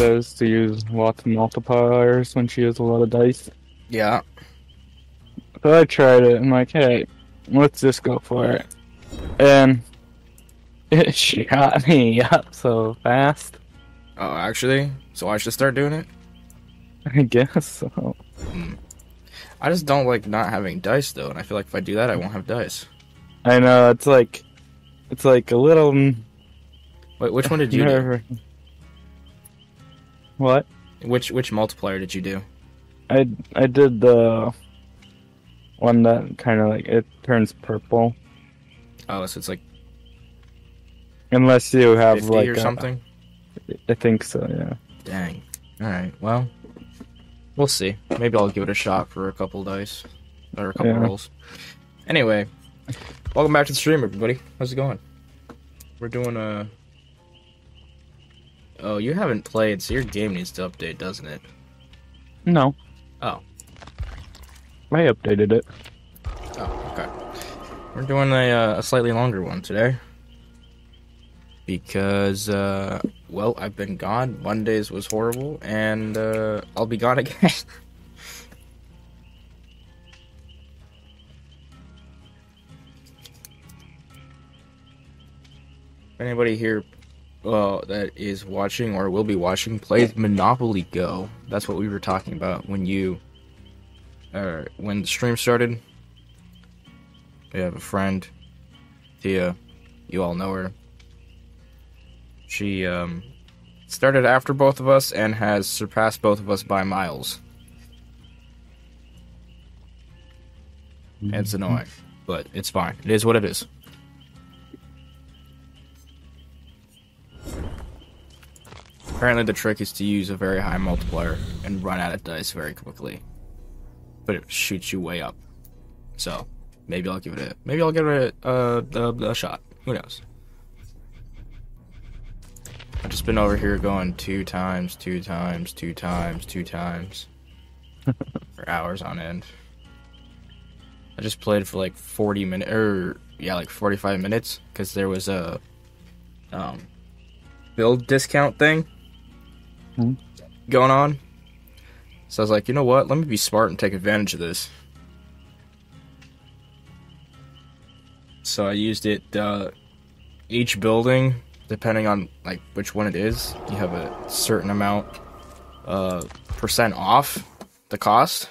says to use lots of multipliers when she has a lot of dice. Yeah. So I tried it. I'm like, hey, let's just go for it. And it shot me up so fast. Oh, actually, so I should start doing it. I guess so. Hmm. I just don't like not having dice though, and I feel like if I do that, I won't have dice. I know it's like, it's like a little. Wait, which one did you do? What? Which which multiplier did you do? I I did the one that kind of like it turns purple Oh, so it's like unless you have 50 like or a- something. I think so. Yeah. Dang. All right. Well, we'll see. Maybe I'll give it a shot for a couple dice or a couple Yeah. rolls. Anyway, welcome back to the stream, everybody. How's it going? We're doing a. Oh, you haven't played, so your game needs to update, doesn't it? No. Oh. I updated it. Oh, okay. We're doing a, uh, a slightly longer one today. Because, uh, well, I've been gone. Mondays was horrible, and uh, I'll be gone again. Anybody here uh, that is watching or will be watching plays Monopoly Go. That's what we were talking about when you, uh, when the stream started. We have a friend, Tia. You all know her. She um, started after both of us and has surpassed both of us by miles. And It's annoying, but it's fine. It is what it is. Apparently, the trick is to use a very high multiplier and run out of dice very quickly, but it shoots you way up. So maybe I'll give it a maybe I'll give it a, a, a, a shot. Who knows? I've just been over here going two times, two times, two times, two times for hours on end. I just played for like 40 minutes, or yeah, like 45 minutes, because there was a um, build discount thing Hmm. going on. So I was like, you know what? Let me be smart and take advantage of this. So I used it. Uh, each building, depending on like which one it is, you have a certain amount uh, percent off the cost.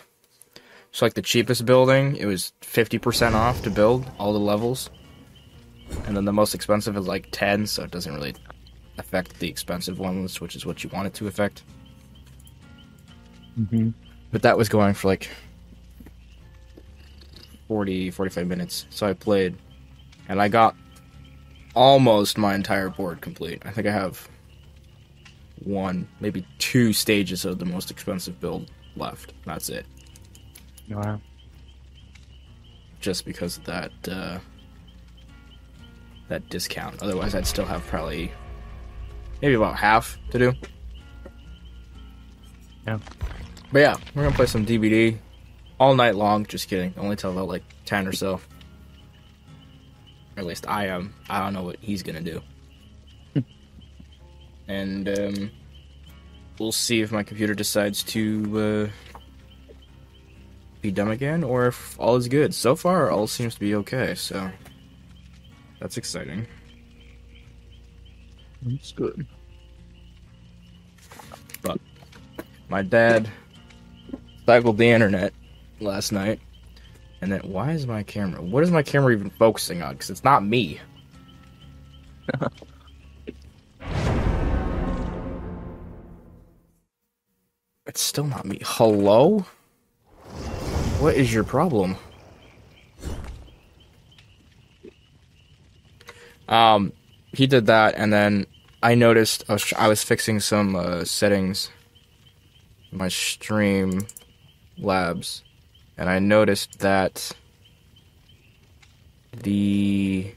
So like the cheapest building, it was fifty percent off to build all the levels, and then the most expensive is like ten, so it doesn't really affect the expensive ones, which is what you want it to affect. hmm But that was going for like 40, 45 minutes. So I played, and I got almost my entire board complete. I think I have one, maybe two stages of the most expensive build left. That's it. Wow. Just because of that uh, that discount. Otherwise, I'd still have probably maybe about half to do. Yeah. But yeah, we're gonna play some DBD all night long. Just kidding. Only till about like ten or so. Or at least I am. I don't know what he's gonna do. and um, we'll see if my computer decides to uh, be dumb again, or if all is good. So far, all seems to be okay. So that's exciting. That's good. But my dad cycled the internet last night, and then why is my camera? What is my camera even focusing on? Because it's not me. it's still not me. Hello? What is your problem? Um, he did that, and then I noticed I was I was fixing some uh, settings my stream labs and I noticed that the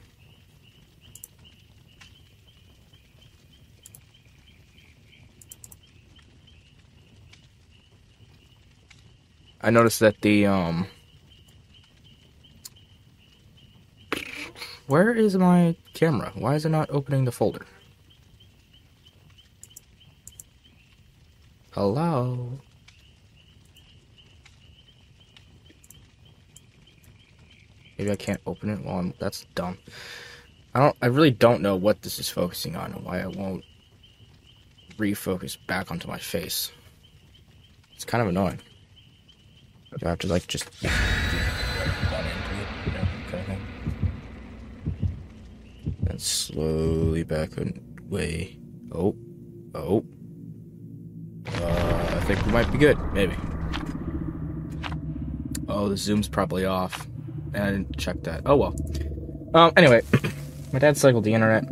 I noticed that the um Where is my camera? Why is it not opening the folder? Hello. Maybe I can't open it while I'm. That's dumb. I don't. I really don't know what this is focusing on and why it won't refocus back onto my face. It's kind of annoying. Do I have to like just And slowly back away. Oh, oh. Uh, I think we might be good. Maybe. Oh, the zoom's probably off. And I didn't check that. Oh well. Um. Anyway, my dad cycled the internet,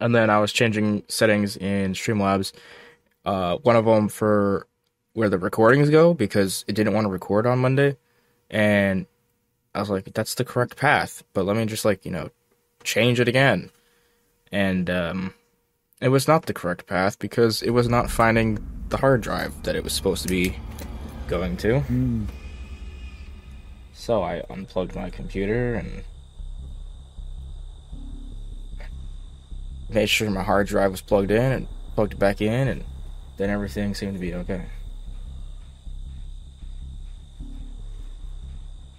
and then I was changing settings in Streamlabs. Uh, one of them for where the recordings go because it didn't want to record on Monday, and I was like, "That's the correct path," but let me just like you know change it again, and um, it was not the correct path because it was not finding the hard drive that it was supposed to be going to. Mm. So I unplugged my computer and made sure my hard drive was plugged in and plugged it back in, and then everything seemed to be okay.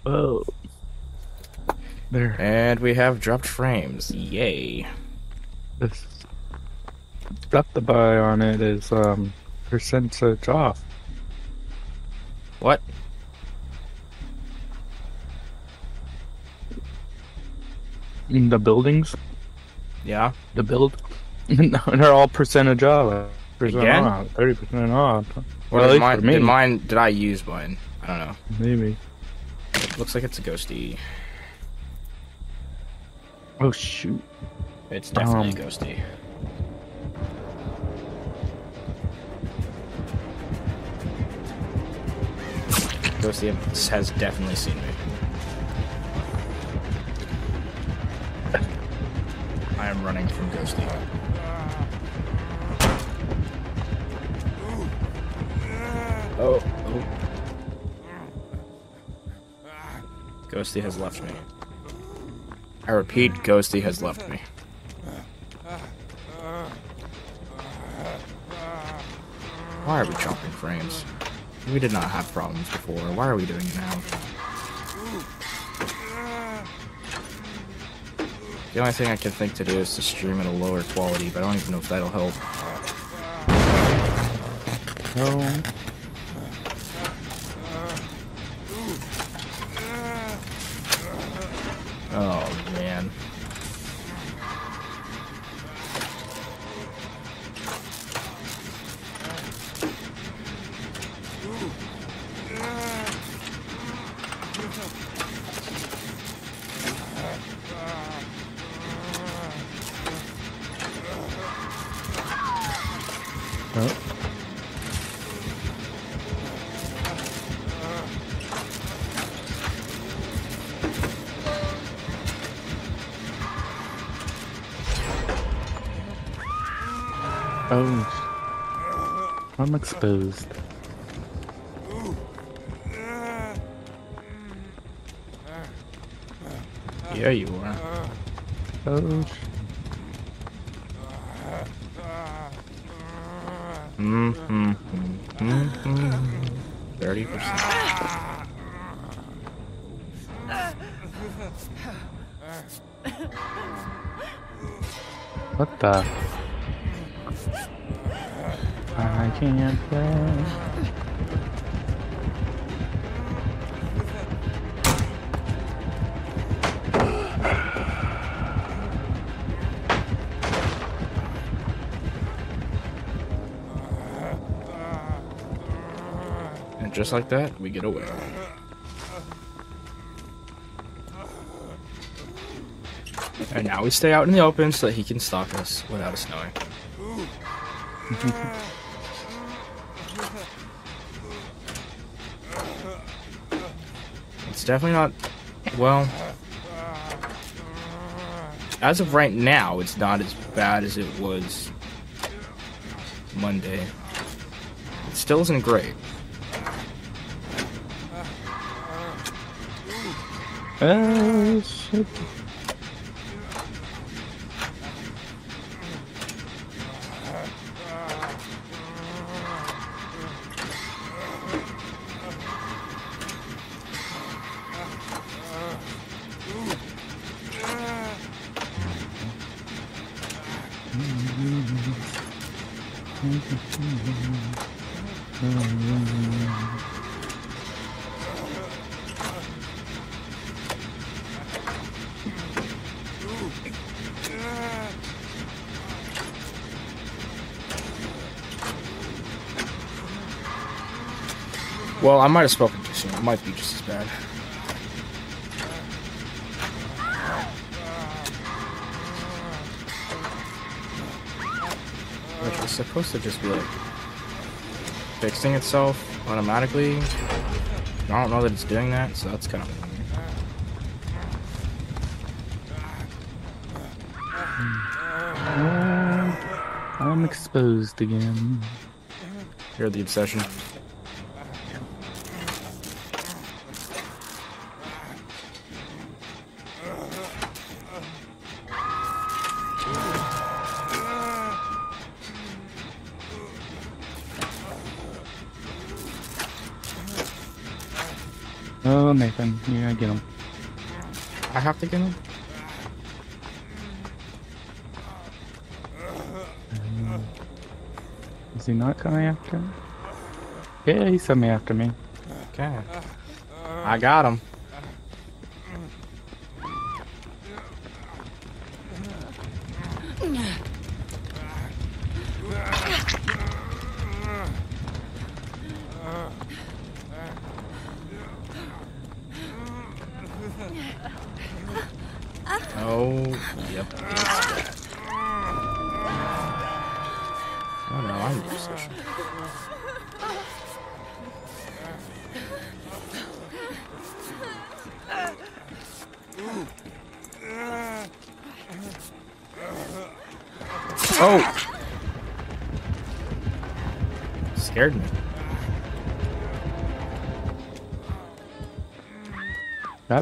Whoa. There. And we have dropped frames. Yay. This stuff to buy on it is um percent search off. What? In the buildings, Yeah. the build, No, they're all percentage off. Percent Again? off, thirty percent off. Or Well, at did least mine, did mine? Did I use mine? I don't know. maybe. Looks like it's a ghosty. Oh shoot! It's definitely Um, ghosty. Ghosty has definitely seen me. I am running from Ghosty. Oh, oh. Ghosty has left me. I repeat, Ghosty has left me. Why are we chopping frames? We did not have problems before. Why are we doing it now? The only thing I can think to do is to stream at a lower quality, but I don't even know if that'll help. No. Oh. Oh. Exposed. Yeah, you are. Oh. sh- Mm-hmm. Mm-hmm. Thirty percent. What the? Play. And just like that, we get away. And now we stay out in the open so that he can stalk us without us knowing. definitely not. Well, as of right now, it's not as bad as it was Monday. It still isn't great. Oh Well, I might have spoken too soon. It might be just as bad. Which is supposed to just be like fixing itself automatically. I don't know that it's doing that, so that's kind of. Uh, I'm exposed again. You're the obsession. Yeah, get him. I have to get him? Mm. Is he not coming after me? Yeah, he's coming after me. Okay. I got him.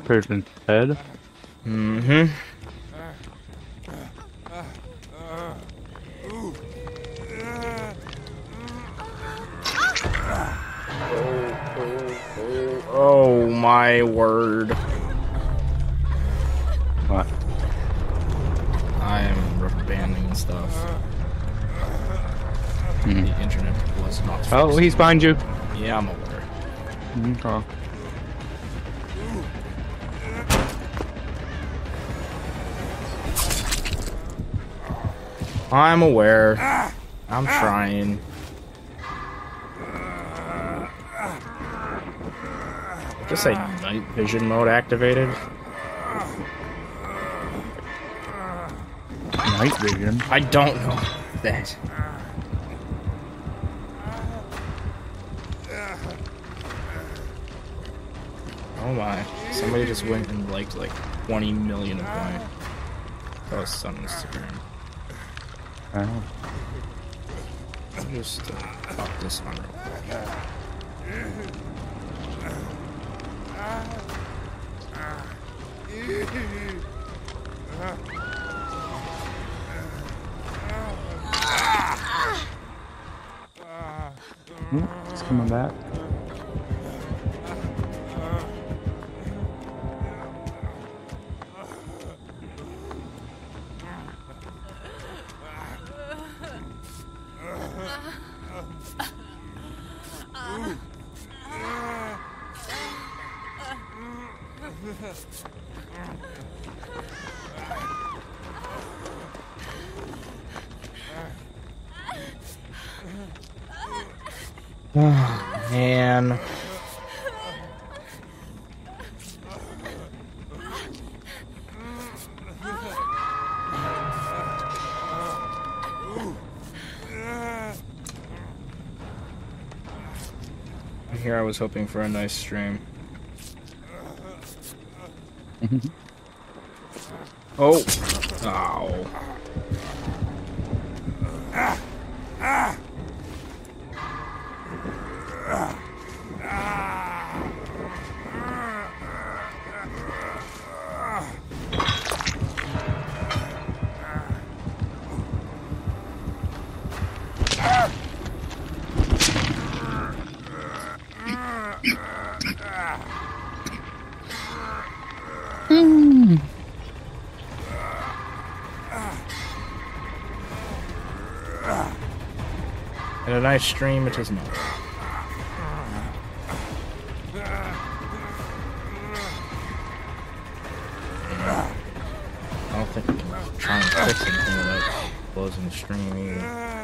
That person's dead. Mm-hmm. Oh my word. What? I am rubber banding and stuff. Hmm. The internet was not Oh, he's behind you. Yeah, I'm aware. Okay. I'm aware. I'm trying. Just say night vision mode activated. Night vision. I don't know that. Oh my. Somebody just went and liked like 20 million of my posts on Instagram. I'll just uh, pop this on real quick. Was hoping for a nice stream. Mm-hmm. Oh. Ow. Mm. And a nice stream, it is not. I don't think we can try and fix anything without closing the stream either.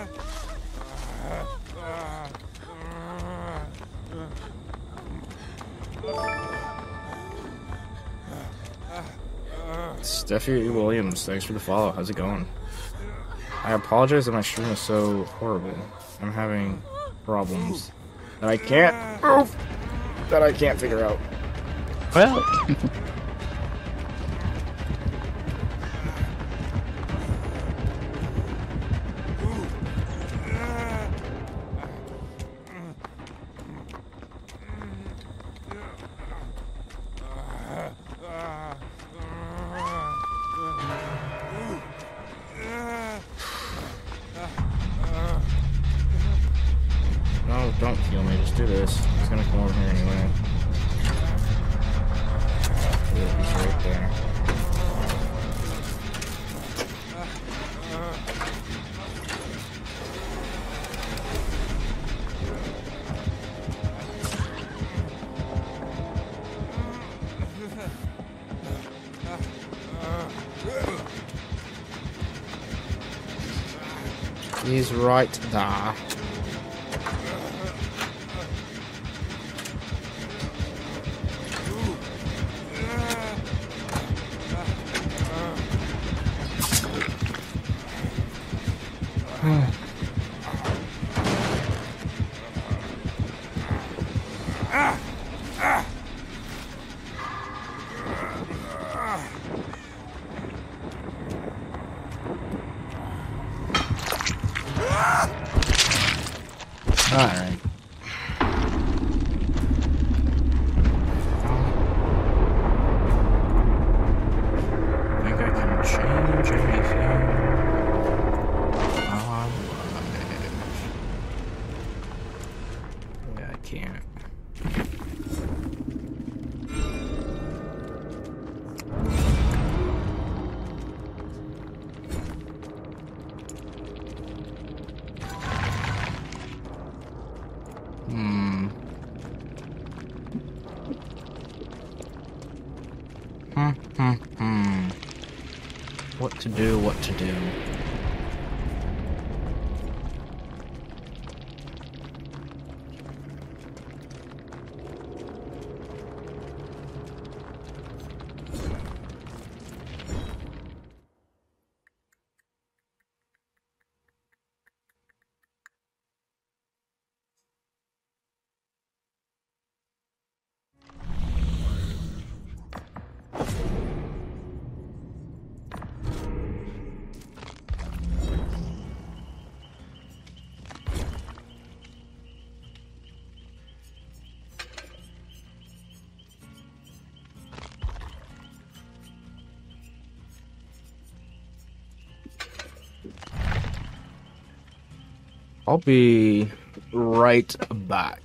Steffi Williams, thanks for the follow. How's it going? I apologize that my stream is so horrible. I'm having problems that I can't that I can't figure out. Well, I'll be right back.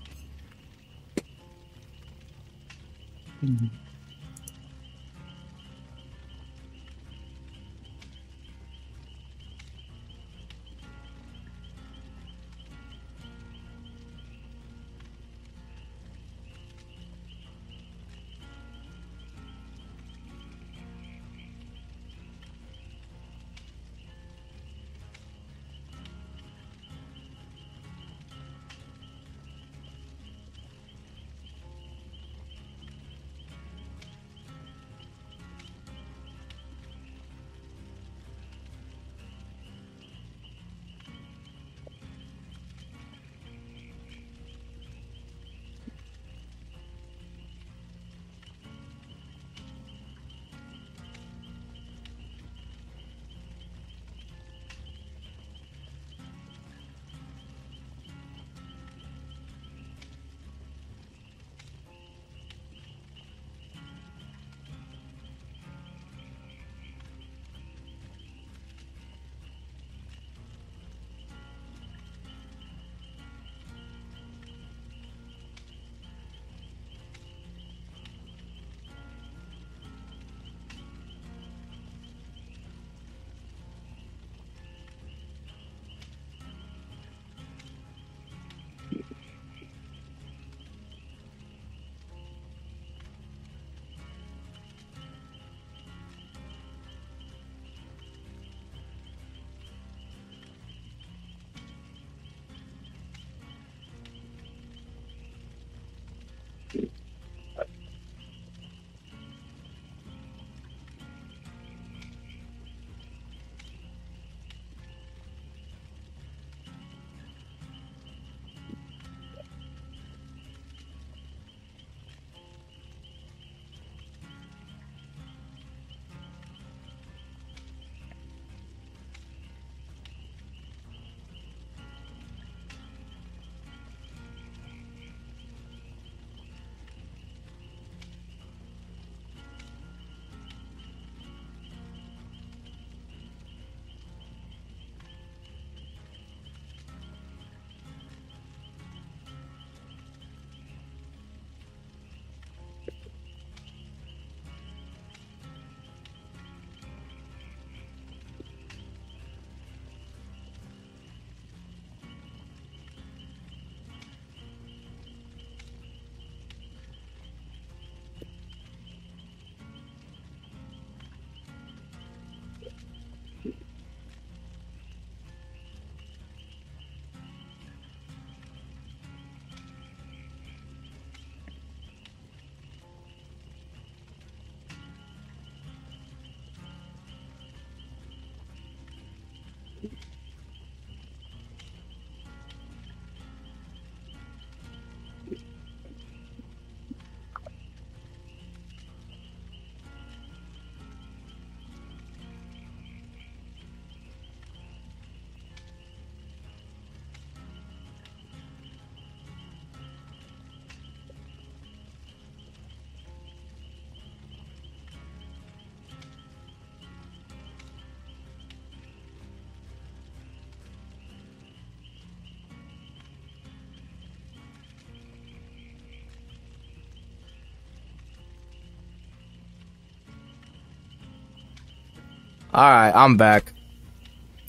Alright, I'm back.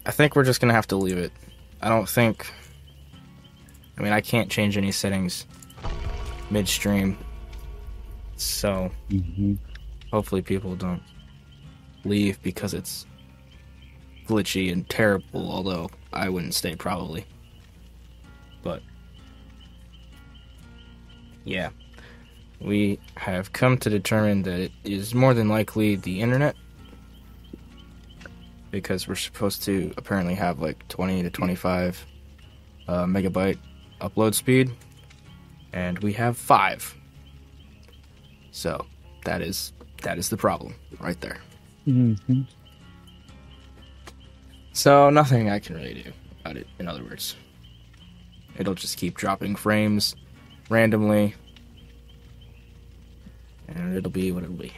I think we're just gonna have to leave it. I don't think. I mean, I can't change any settings midstream. So, Mm-hmm. hopefully, people don't leave because it's glitchy and terrible, although I wouldn't stay probably. But, yeah. We have come to determine that it is more than likely the internet because we're supposed to apparently have like 20 to 25 uh, megabyte upload speed, and we have five. So that is that is the problem right there. Mm-hmm. So nothing I can really do about it. In other words, it'll just keep dropping frames randomly, and it'll be what it'll be.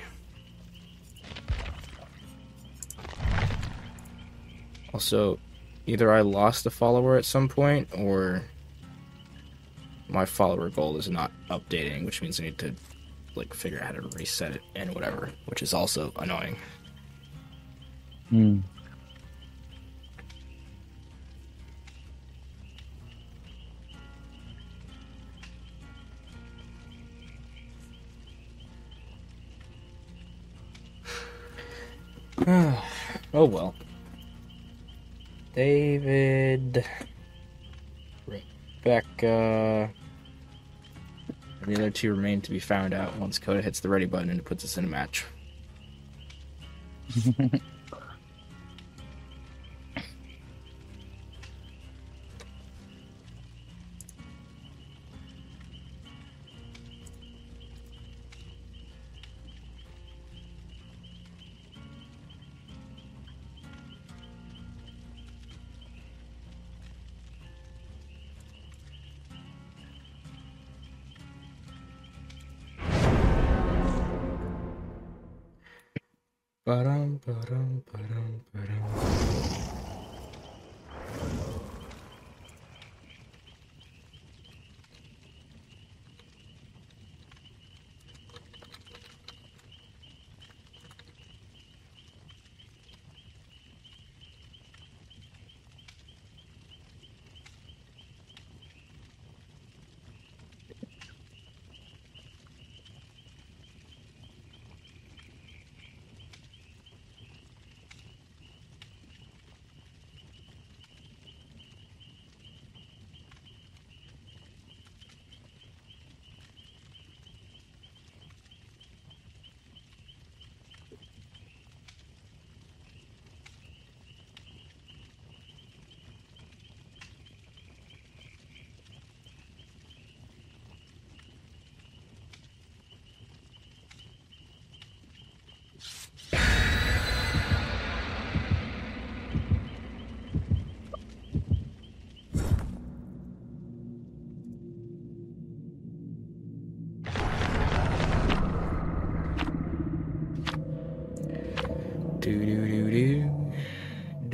Also, either I lost a follower at some point, or my follower goal is not updating, which means I need to like figure out how to reset it and whatever, which is also annoying. Mm. oh well. David, Rebecca, and the other two remain to be found out once Coda hits the ready button and it puts us in a match.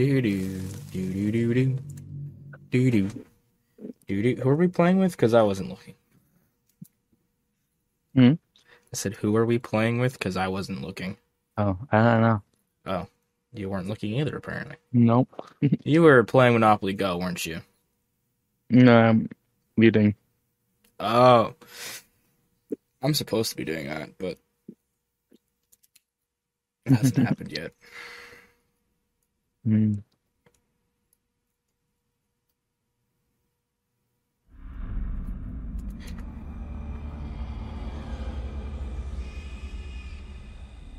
Do do do do do do. Do do. Do. Who are we playing with? Because I wasn't looking. Hmm? I said, who are we playing with? Because I wasn't looking. Oh, I don't know. Oh, you weren't looking either, apparently. Nope. You were playing Monopoly Go, weren't you? No, I'm reading. Oh. I'm supposed to be doing that, but it hasn't happened yet. Mm.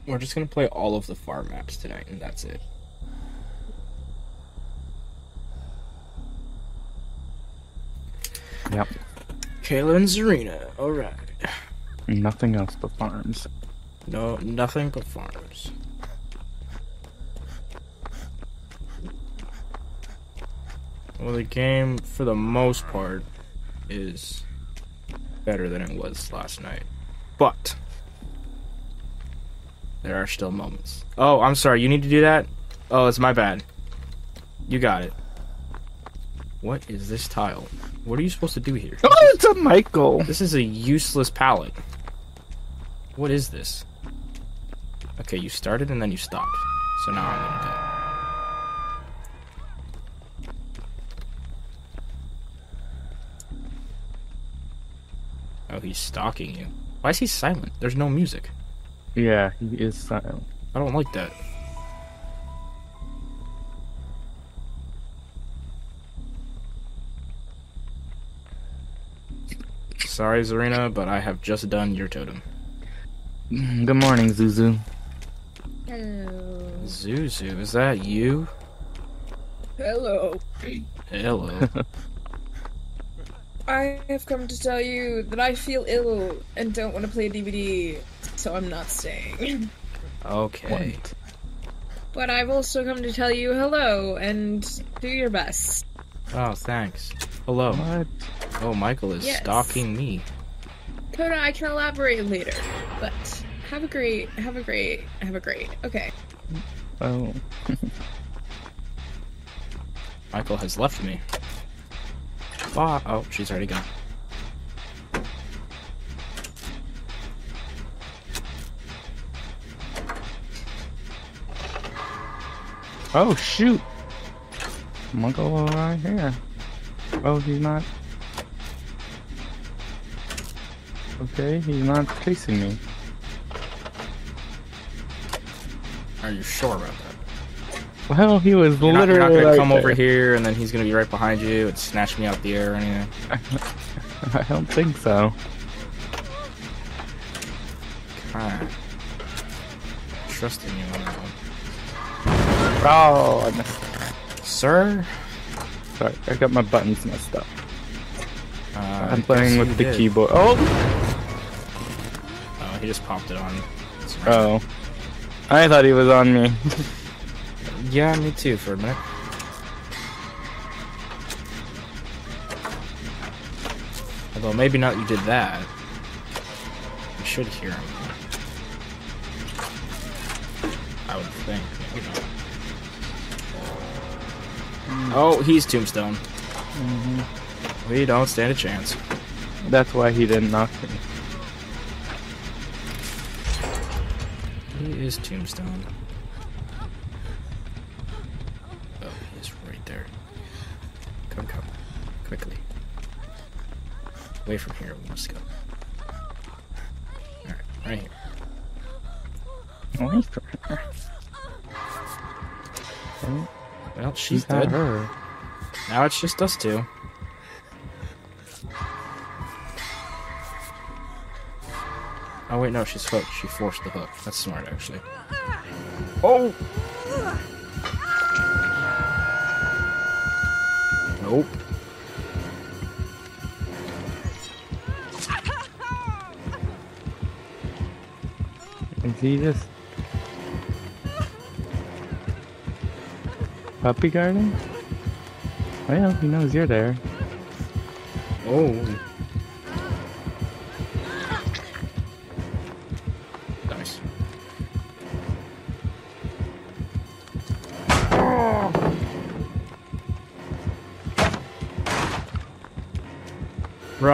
We're just gonna play all of the farm maps tonight, and that's it. Yep. Kayla and Zarina, alright. Nothing else but farms. No, nothing but farms. Well, the game, for the most part, is better than it was last night. But, there are still moments. Oh, I'm sorry, you need to do that? Oh, it's my bad. You got it. What is this tile? What are you supposed to do here? Oh, it's a Michael. This is a useless pallet. What is this? Okay, you started and then you stopped. So now I'm gonna die. he's stalking you. Why is he silent? There's no music. Yeah, he is silent. I don't like that. Sorry, Zarina, but I have just done your totem. Mm, good morning, Zuzu. Hello. Zuzu, is that you? Hello. Hello. I have come to tell you that I feel ill and don't want to play a DBD, so I'm not staying. Okay. What? But I've also come to tell you hello and do your best. Oh, thanks. Hello. What? Oh, Michael is Yes. stalking me. Coda, I can elaborate later, but have a great, have a great, have a great. Okay. Oh. Michael has left me. Oh, she's already gone. Oh shoot! I'm gonna go right here. Oh, he's not. Okay, he's not chasing me. Are you sure about that? Well, he was You're not, literally you're not gonna right come over here and then he's gonna be right behind you and snatch me out the air or anything. I don't think so. Kinda trusting you on that one. Oh, I missed. Sir? Sorry, I got my buttons messed up. Uh, I'm playing with the did. keyboard. Oh, Oh, he just popped it on. Oh. I thought he was on me. Yeah, me too for a minute. Although maybe not you did that. You should hear him. I would think. Maybe not. Hmm. Oh, he's Tombstone. Mm-hmm. We don't stand a chance. That's why he didn't knock me. He is Tombstone. Oh, he's right there. Come, come. Quickly. Away from here, we must go. Alright, right here. Wait for her. Oh, Well, she's dead. her. Now it's just us two. Oh wait, no, she's hooked. She forced the hook. That's smart, actually. Oh! Nope. Is he just puppy guarding? Well, he knows you're there. Oh.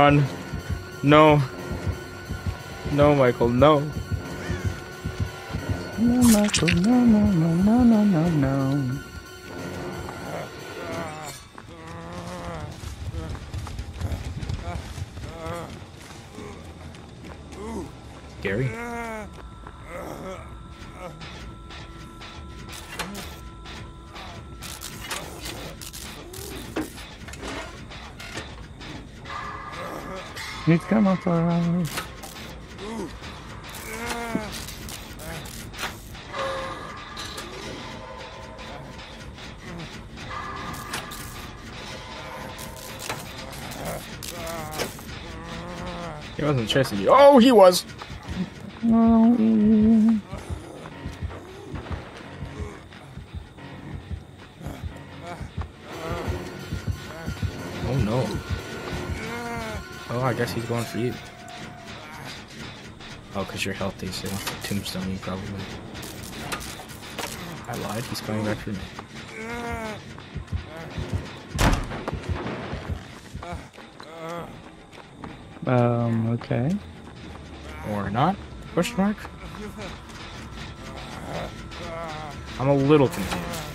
Run. No. No, Michael, no. No, Michael, no, no, no, no, no, no, no. Gary? Coming for us. He wasn't chasing you. Oh, he was! Going for you. Oh, because you're healthy, so he wants to tombstone you, probably. I lied, he's coming back for me. Um, okay. Or not? Question mark? I'm a little confused.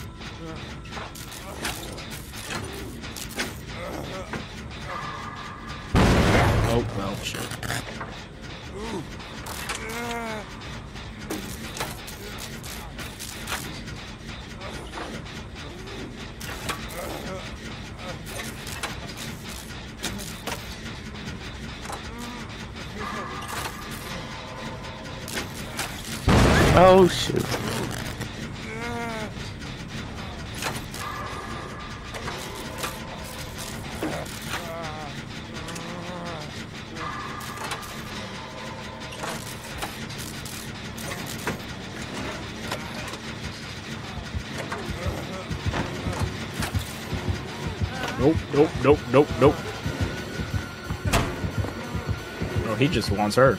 Wants her.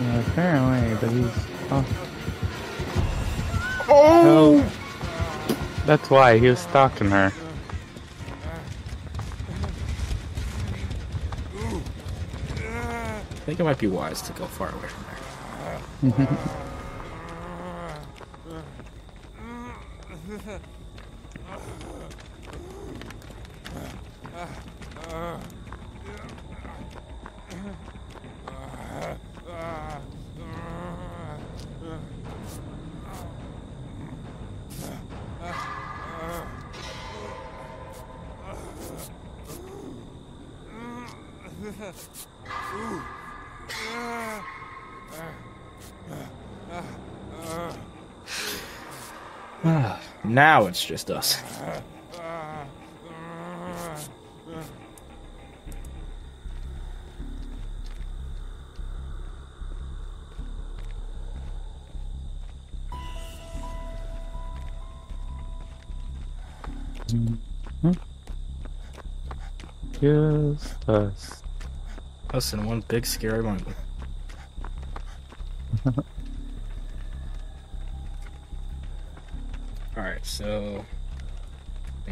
Yeah, apparently, but he's. Oh, Oh! that's why he was stalking her. I think it might be wise to go far away from there. it's just us. Just us. Us in one big scary moment.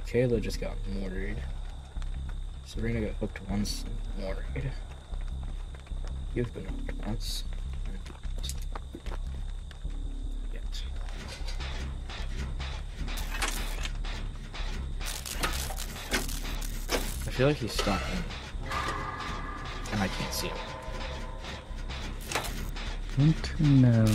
Michaela just got mortared. Serena got hooked once and mortared. You've been hooked once. I feel like he's stalking. And I can't see him. To know.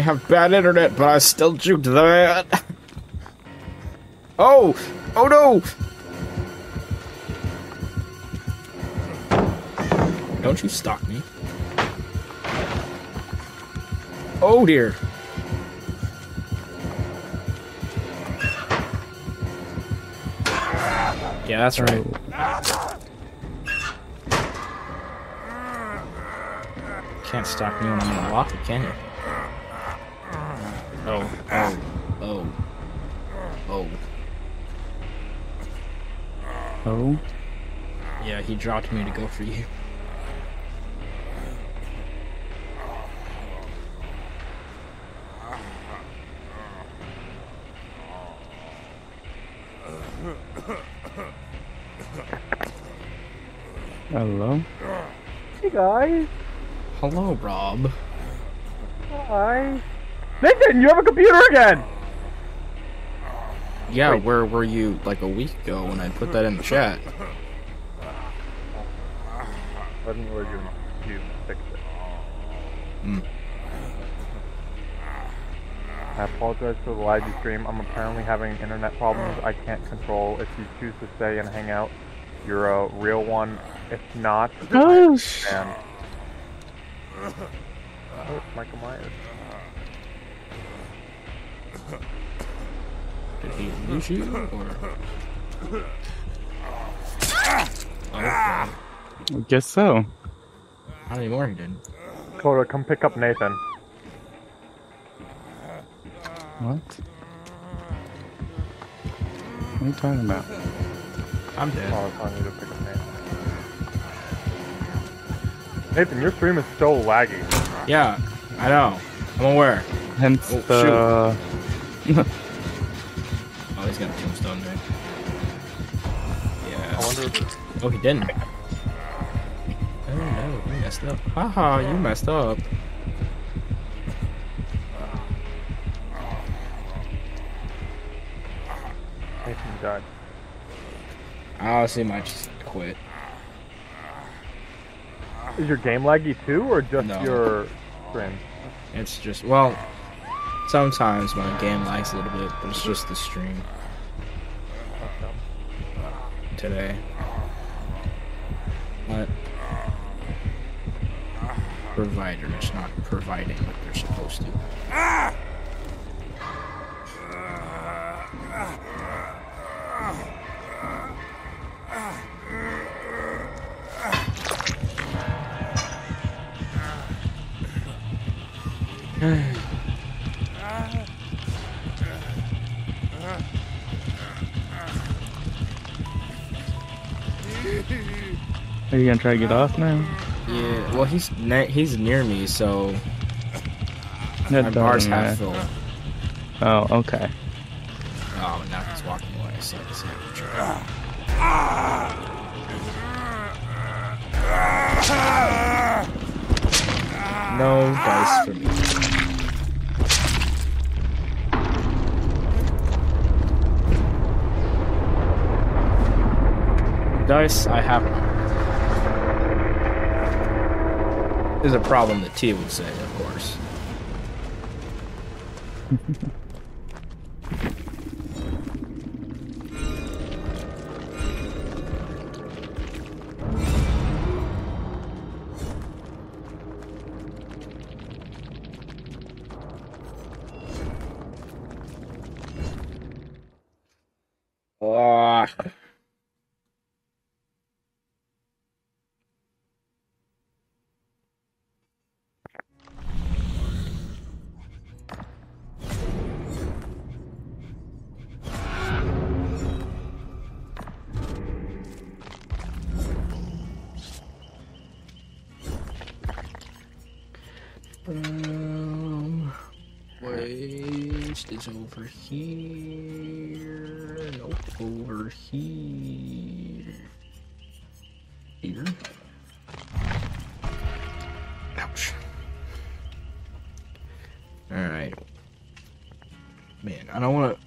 I have bad internet, but I still juked that. Oh! Oh no! Don't you stalk me. Oh dear. Yeah, that's right. Can't stalk me when I'm in a locker, can you? Oh, oh, oh, oh. Oh, Yeah, he dropped me to go for you. hello. Hey guys, Hello, Rob. hi. Nathan, you have a computer again. Yeah, Wait. where were you like a week ago when I put that in the chat? I didn't you you fixed it. Hmm. I apologize for the live stream. I'm apparently having internet problems I can't control. If you choose to stay and hang out, you're a real one. If not, Oh, sh- oh, Michael Myers. Did you or? Oh. I guess so. Not anymore. He didn't. Coda, come pick up Nathan. What? What are you talking about? I'm dead. Oh, I was you to pick up Nathan. Nathan, your stream is so laggy. Yeah, I know. I'm aware. Hence Oh, the. tombstone he didn't. Oh, no, didn't. messed up. Haha, you messed up. Nathan died. I honestly might just quit. Is your game laggy too, or just No. your stream? It's just well, sometimes my game lags a little bit, but it's just the stream today. Providers not providing what they're supposed to. Are you gonna try to get off now? Well he's ne- he's near me, so That my bar's half full. Oh, okay. Oh, now he's walking away, so I I have to try. No dice for me. Dice, I have Is a problem that T would say, of course. Um, waste is over here. Nope, over here. Here. Ouch. Alright. Man, I don't want to.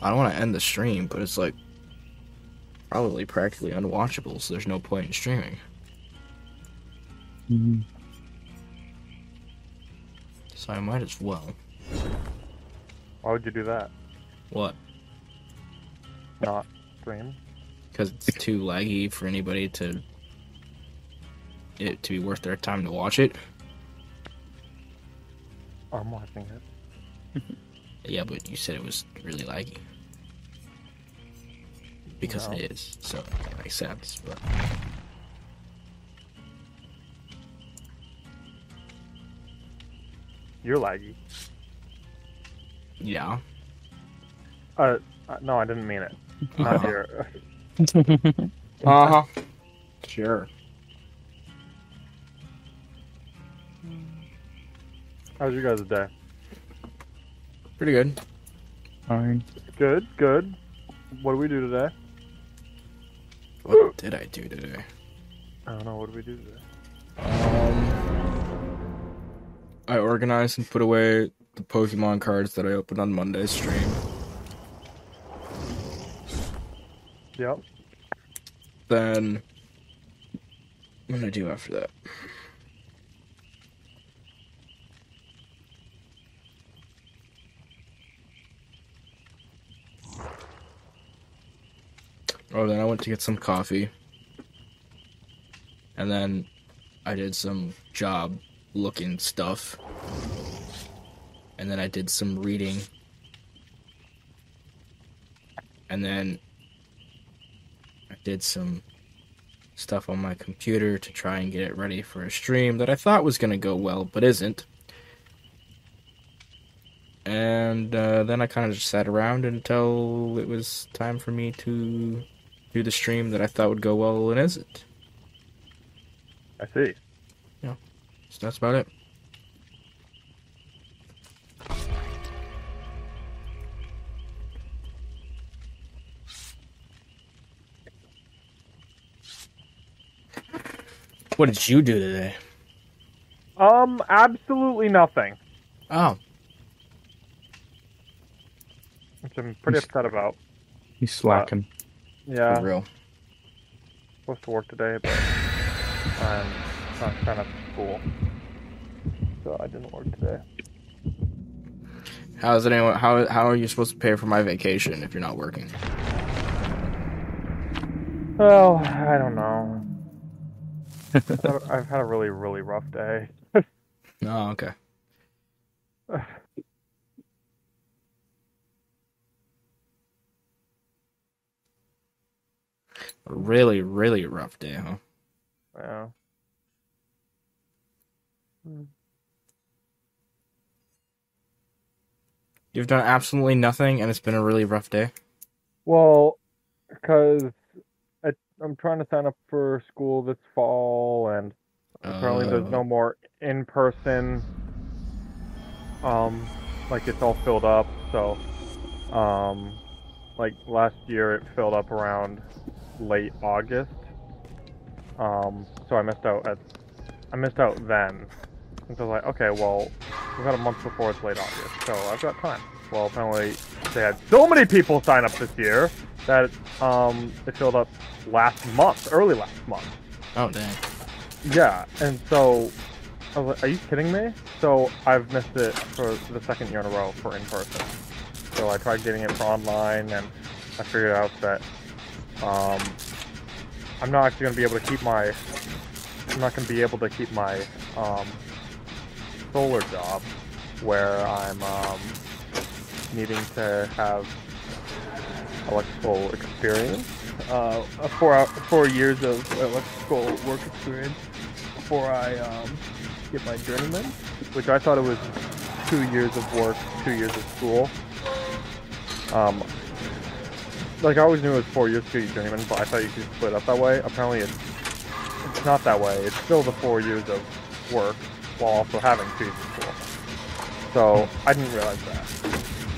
I don't want to end the stream, but it's like probably practically unwatchable, so there's no point in streaming. Mhm. So I might as well. Why would you do that? What? Not stream? Because it's too laggy for anybody to it to be worth their time to watch it. I'm watching it. Yeah, but you said it was really laggy. Because No. it is, so that makes sense. But You're laggy. yeah, Uh, uh, no, I didn't mean it. Not Uh-huh. here. uh huh, sure. How's your guys' day? Pretty good. Fine. Good, good. What do we do today? What did I do today? I don't know. What do we do today? Um, I organized and put away the Pokemon cards that I opened on Monday's stream. Yep. Then, what did I do after that? Oh, then I went to get some coffee. And then I did some job looking stuff. And then I did some reading. And then I did some stuff on my computer to try and get it ready for a stream that I thought was going to go well, but isn't. And uh, then I kind of just sat around until it was time for me to do the stream that I thought would go well and isn't. I see. Yeah. So that's about it. What did you do today? Um, absolutely nothing. Oh. Which I'm pretty He's, upset about. He's slacking. Yeah, for real. supposed to work today, but I'm not trying to school, so I didn't work today. How is it anyone? How how are you supposed to pay for my vacation if you're not working? Well, I don't know. I've had a- I've had a really, really rough day. Oh, okay. A really, really rough day, huh? Yeah. You've done absolutely nothing, and it's been a really rough day. Well, because I'm trying to sign up for school this fall, and apparently there's Uh, no more in person. Um, like it's all filled up. So, um, like last year it filled up around late August. Um, so I missed out at I missed out then. And so I was like, okay, well, we've got a month before it's late August, so I've got time. Well, apparently they had so many people sign up this year that um, it filled up last month, early last month. Oh dang. Yeah, and so I was like, "Are you kidding me?" So I've missed it for the second year in a row for in person. So I tried getting it for online, and I figured out that um, I'm not actually going to be able to keep my I'm not going to be able to keep my um, solar job where I'm um, needing to have electrical experience, uh, four out, four years of electrical work experience before I um, get my journeyman, which I thought it was two years of work, two years of school. Um, like I always knew it was four years to get your journeyman, but I thought you could split up that way. Apparently, it's it's not that way. It's still the four years of work while also having two years of school. So I didn't realize that.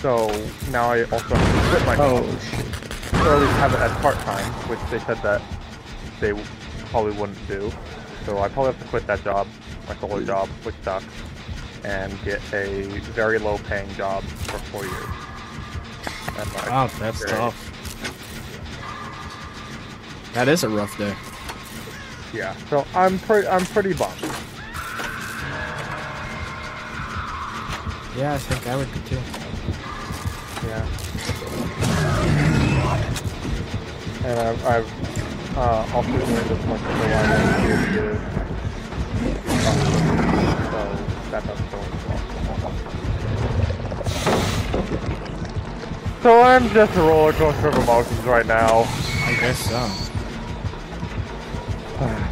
So now I also have to split my Oh, job or at least have it as part time, which they said that they probably wouldn't do. So I probably have to quit that job, my solar hmm. job, which sucks, and get a very low paying job for four years. Wow, that's tough. That is a rough day. Yeah. So I'm pretty I'm pretty bummed. Yeah, I think I would be too. Yeah. And I've, I've uh, also learned this much of the line to. So that doesn't go well. So I'm just a roller coaster of emotions right now. I guess so. Oh.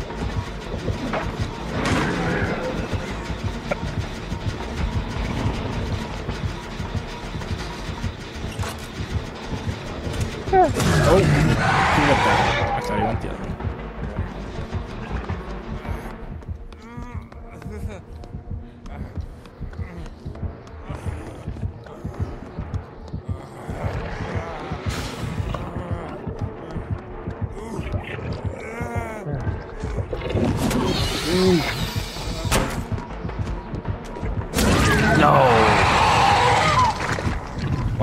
I thought he went the other way.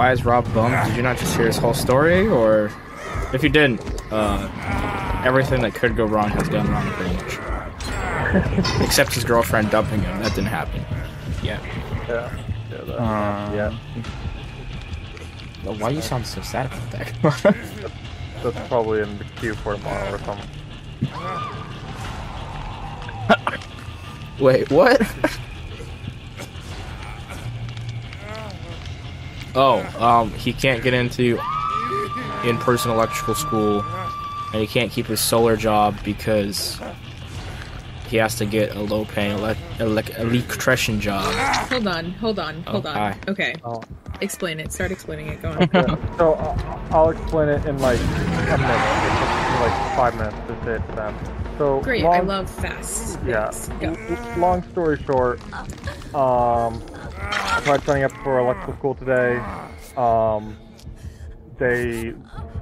Why is Rob bummed? Did you not just hear his whole story, or if you didn't, uh, everything that could go wrong has gone wrong pretty much. Except his girlfriend dumping him. That didn't happen. Yeah. Yeah. Yeah. That, Uh, yeah. Well, why you sound so sad about that? That's probably in the queue for tomorrow or something. Wait, what? oh, um, he can't get into in-person electrical school, and he can't keep his solar job because he has to get a low-paying elec elec electrician job. Hold on, hold on, hold on. hi. Okay, Oh. explain it. Start explaining it. Go on. Yeah, so uh, I'll explain it in like a minute, in like five minutes to say it to them. So Great, long, I love fast. Yeah. Go. Long story short, um, I tried signing up for electrical school today. Um, they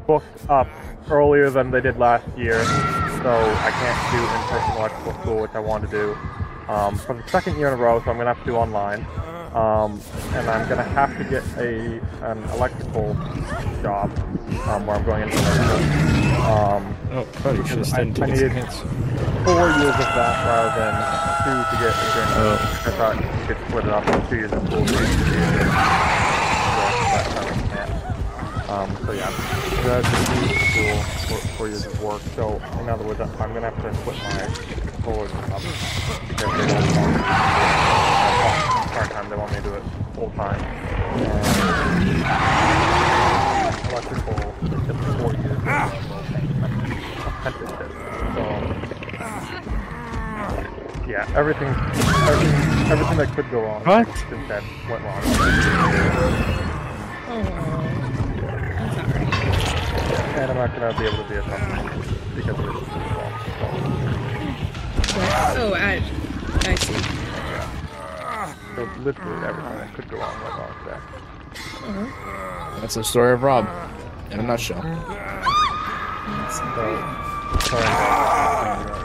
booked up earlier than they did last year, so I can't do in-person electrical school, which I want to do um, for the second year in a row. So I'm gonna have to do online, um, and I'm gonna have to get a an electrical job um, where I'm going into electrical. Um, Oh, you should have I- I and taken some needed- hits. four years of that rather than two to get a journeyman. Oh. I thought you could split it up in two years of school, two years of journeyman. So that time I can't. Um, so yeah, I'm gonna do school for four years of work. So in other words, I'm gonna have to quit my controller job because they don't want me to do it part time. They want me to do it full time. And electrical is just four years. So yeah, everything, everything, everything that could go wrong. What? Instead went wrong. Oh, I'm sorry. And I'm not gonna be able to be a company because of this as well. Oh, I, I see. So, so literally everything that could go wrong went wrong today. Oh, That's the story of Rob, in a nutshell. that's So, great. sorry about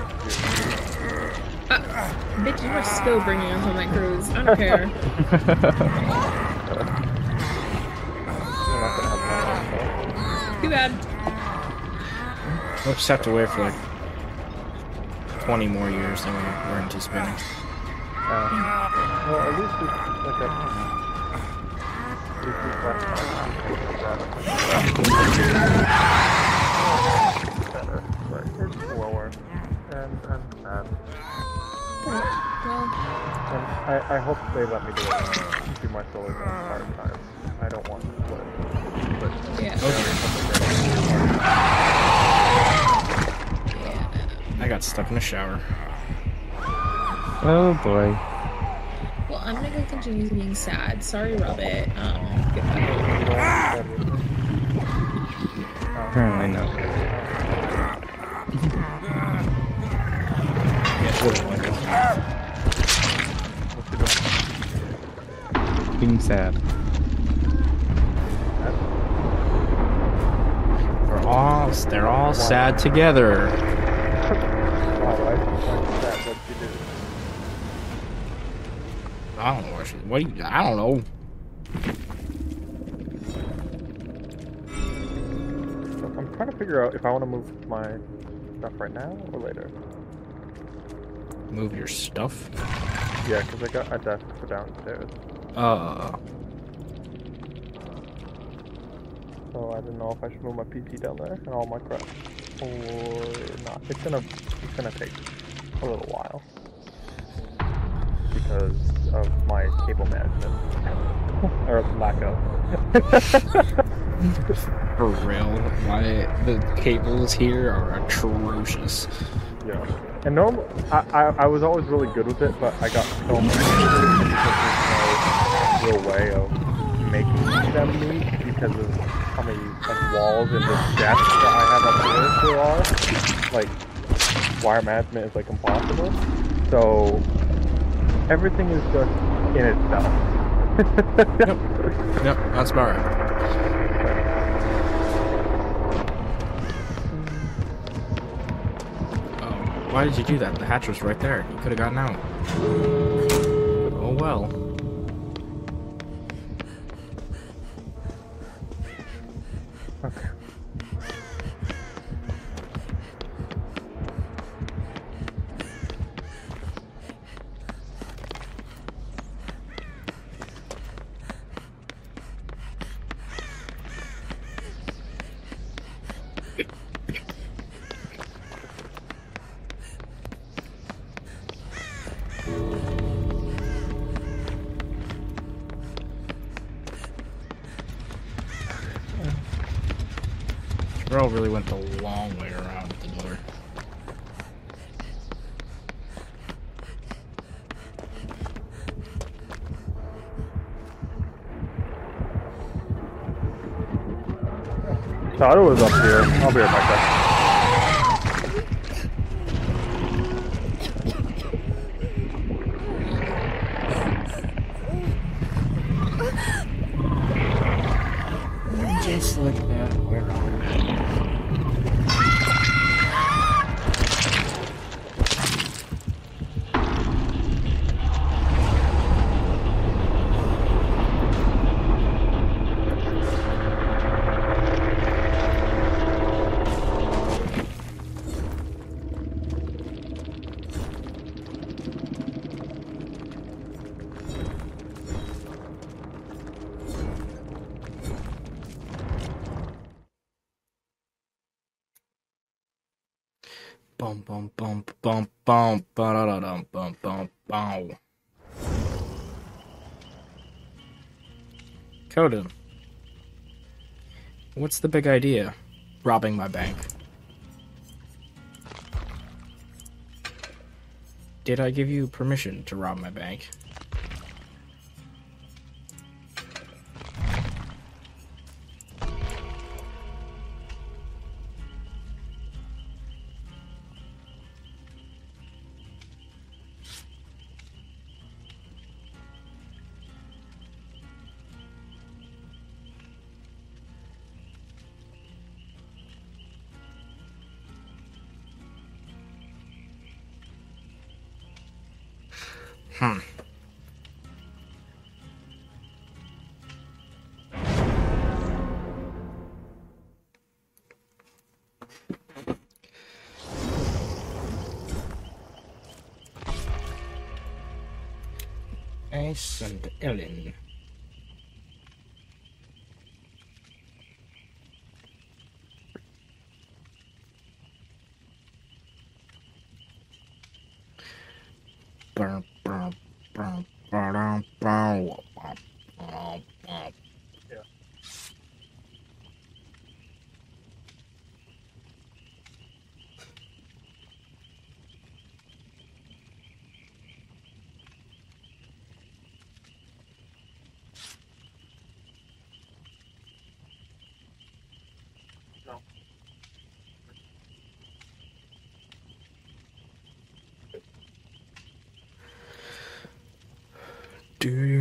Bitch, you are still bringing us on that cruise. I don't care. I'm not gonna have money, Too bad. We'll just have to wait for like 20 more years than we were anticipating. So. Uh, well, at least it's like a. It's less better, but it's lower. And, and, and. Well, And I, I hope they let me do it. Do my solar on hard times. I don't want to split. But yeah. Yeah. I got stuck in the shower. Oh boy. Well, I'm gonna go continue being sad. Sorry, Robert. Um, goodbye. you don't want to Apparently not. Yeah, sure, like it. What you doing? Being sad. We're all, they're all sad together. Alright, like that, what you do. I don't know. Actually. What? Do you, I don't know. I'm trying to figure out if I want to move my stuff right now or later. Move your stuff. Yeah, because I got a desk for downstairs. Uh, So I didn't know if I should move my PC down there and all my crap. Or not. It's gonna it's gonna take a little while. Because of my cable management. or lack of. for real, my the cables here are atrocious. Yeah. And normal, I, I, I was always really good with it, but I got so much no real way of making them meet because of how many like walls and the desk that I have up here there are. Like wire management is like impossible. So everything is just in itself. Yep, Yep, that's about right. Oh, why did you do that? The hatch was right there. You could have gotten out. Oh well. Really went the long way around the door. Thought it was up here. I'll be right back. What's the big idea? Robbing my bank. Did I give you permission to rob my bank? Ace and Ellen. Burr, Do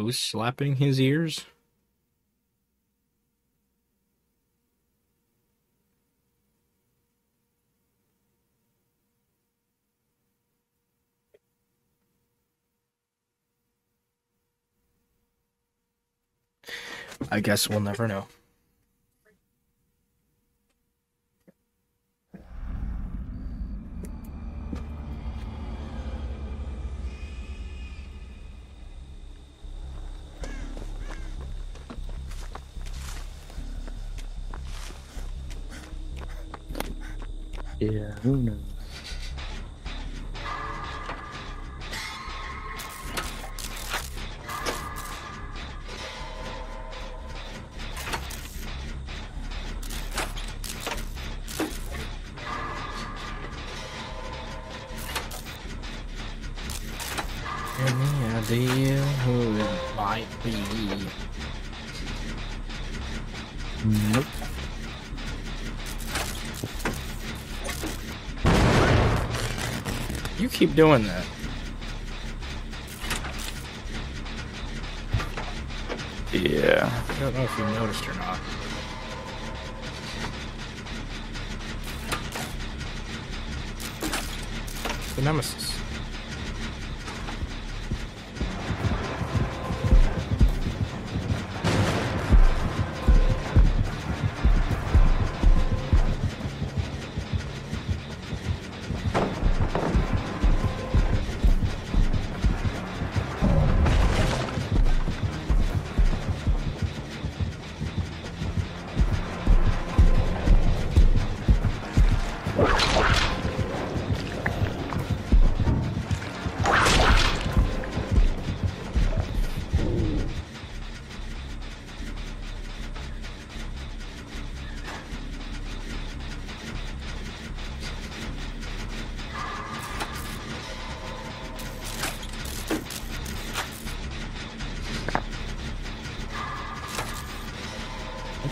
Who's slapping his ears? I guess we'll never know. Doing that.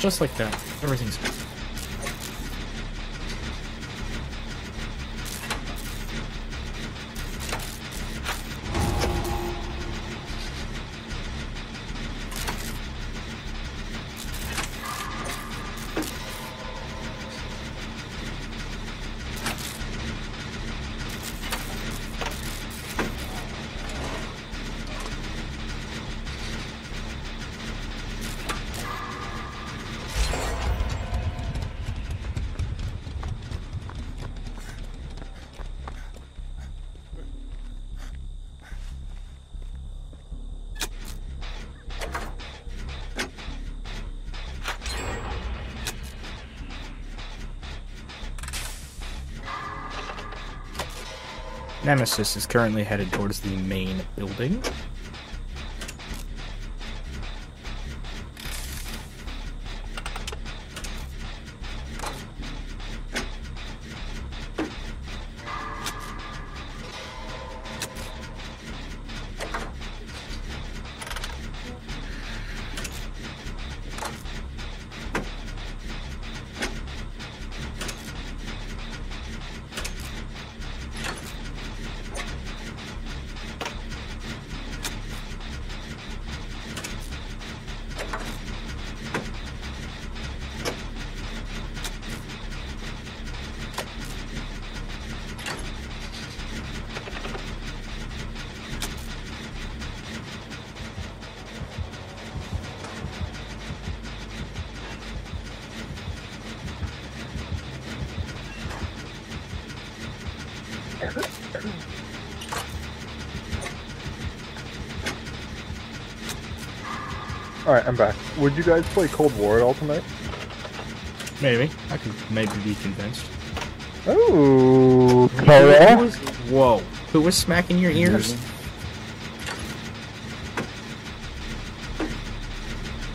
Just like that, everything's good. Nemesis is currently headed towards the main building. I'm back. Would you guys play Cold War at all tonight? Maybe. I could maybe be convinced. Oh, Who was- Whoa. Who was smacking your ears?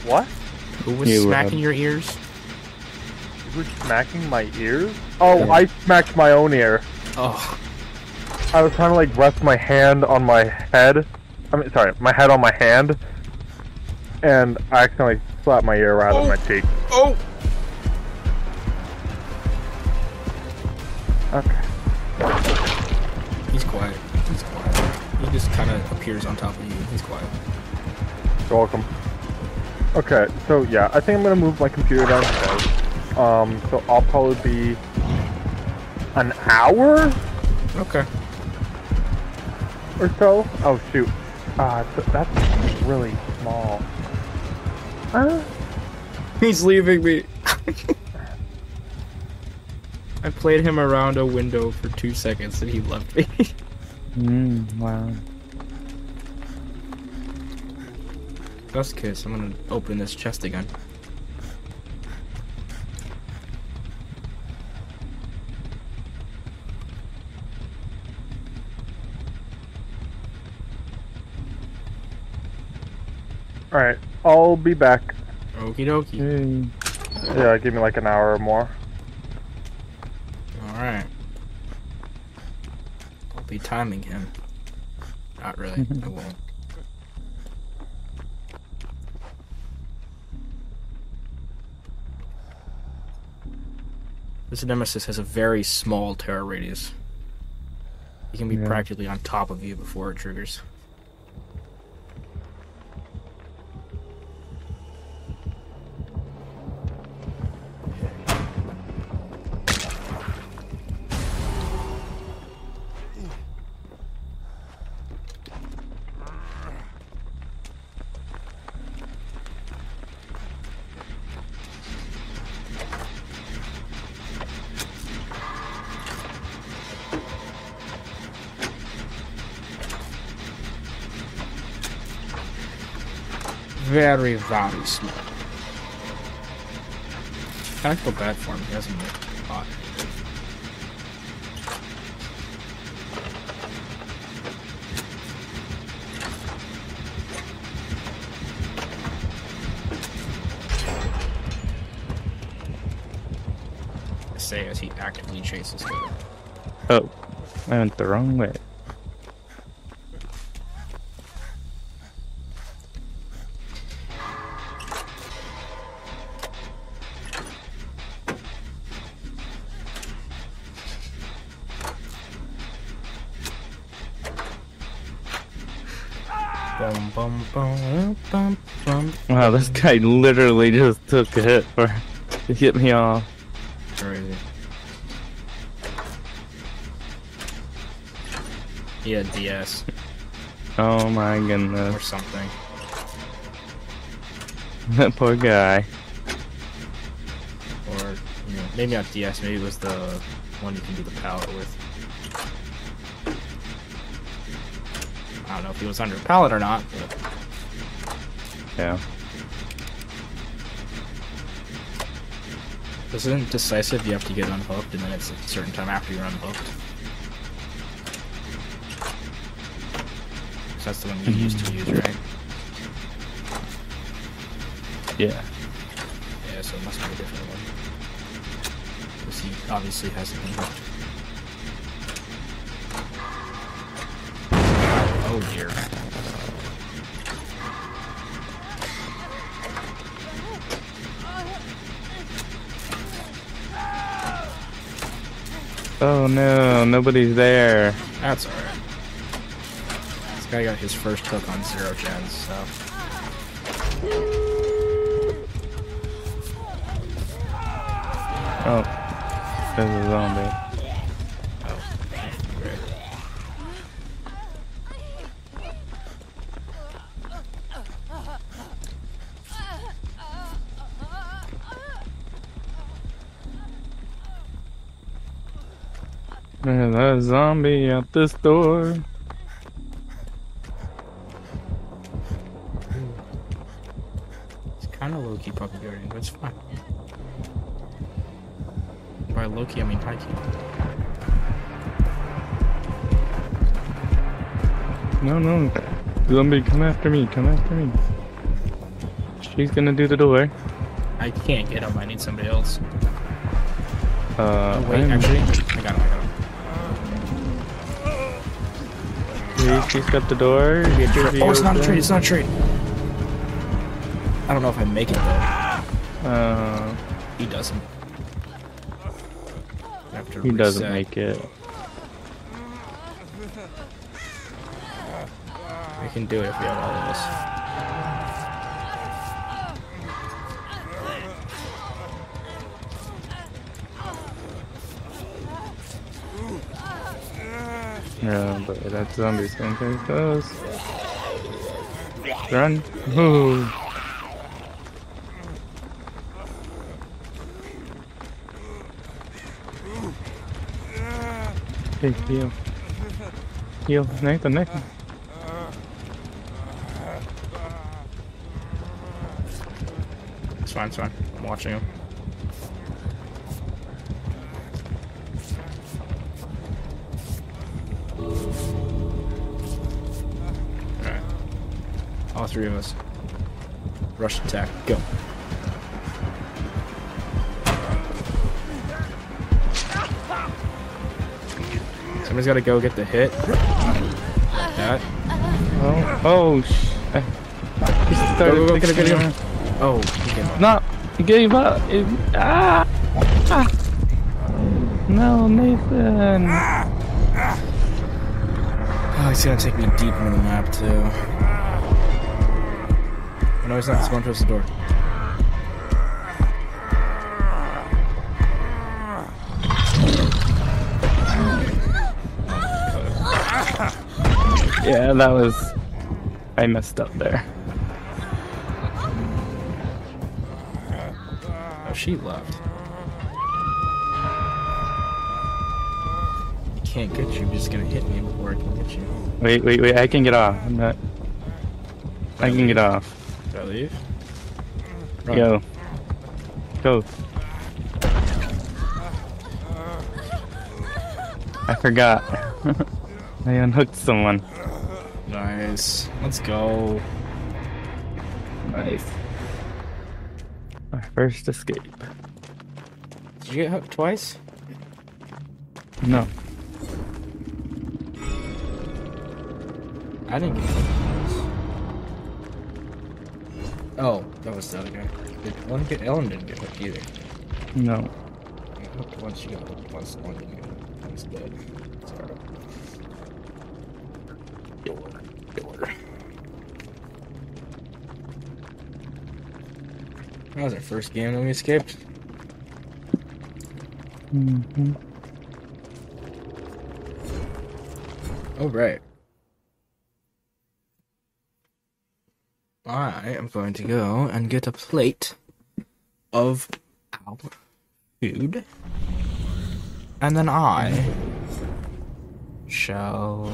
What? Who was You, uh, smacking your ears? You were smacking my ears? Oh, I smacked my own ear. Oh. I was trying to like rest my hand on my head. I mean, sorry, my head on my hand, and I accidentally slapped my ear right on Oh. my cheek. Oh! Okay. He's quiet. He's quiet. He just kind of appears on top of you. He's quiet. You're welcome. Okay, so yeah, I think I'm gonna move my computer downstairs. Um, so I'll probably be an hour Okay. or so. Oh shoot, ah, that's really small. Uh, He's leaving me. I played him around a window for two seconds and he left me. Mm, wow. Just kiss. I'm gonna open this chest again. all right, I'll be back. Okie dokie. Hey. Yeah, give me like an hour or more. Alright. I'll be timing him. Not really. I won't. This nemesis has a very small terror radius. He can be Yeah. practically on top of you before it triggers. Very, very small. I feel bad for him. He hasn't been hot. I say as he actively chases him. Oh, I went the wrong way. Wow, this guy literally just took a hit for to hit me off. Crazy. He had DS Oh my goodness. or something. that poor guy. Or, you know, maybe not DS, maybe it was the one you can do the pallet with. I don't know if he was under pallet or not, but Yeah. this isn't decisive. You have to get unhooked, and then it's a certain time after you're unhooked. So that's the one you used to mhm. use, right? Yeah. Yeah, so it must be a different one. Because he obviously hasn't been hooked. Oh dear. Oh no, nobody's there. That's alright. This guy got his first hook on zero gens, so. Oh, there's a zombie. There's a zombie at this door. It's kind of low key puppy guarding, but it's fine. By low key, I mean high key. No, no. Zombie, come after me, come after me. She's gonna do the door. I can't get up. I need somebody else. Uh, Oh, wait, I'm- actually, I got him, I got him. She- She's got the door. Get your Oh, it's not a tree. it's not a tree. I don't know if I make it though. Uh, He doesn't. To he doesn't make it. We can do it if we have all of this. Yeah, but that zombie's gonna us. Run. Ooh. Hey, heal. Heal. Nathan, Nathan. It's fine, it's fine. I'm watching him. Three of us. Rush attack. Go. Somebody's gotta go get the hit. That. Oh, oh, sh. He started Go, go, go, get it, get it, fixing get it. Oh, he came up. No, he gave up. It- ah! ah! No, Nathan. Oh, he's gonna take me deep into the map too. No, he's not. He's going towards the door. Yeah, that was. I messed up there. Oh, she left. He can't get you. He's just gonna hit me before I can get you. Wait, wait, wait. I can get off. I'm not. I can get off. Did leave? Run. Go. Go. I forgot. I unhooked someone. Nice. Let's go. Nice. Our first escape. Did you get hooked twice? No. I didn't get hooked was the other guy. Did one get Ellen didn't get hooked either. No. Once, you got hooked once, one didn't get hooked. One's dead. Sorry. Door. Door. That was our first game and we escaped. hmm Oh, right. I am going to go and get a plate of our food. And then I shall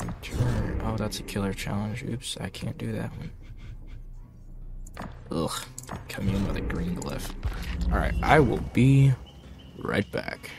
return. Oh, that's a killer challenge. Oops, I can't do that one. Ugh. Commune with a green glyph. Alright, I will be right back.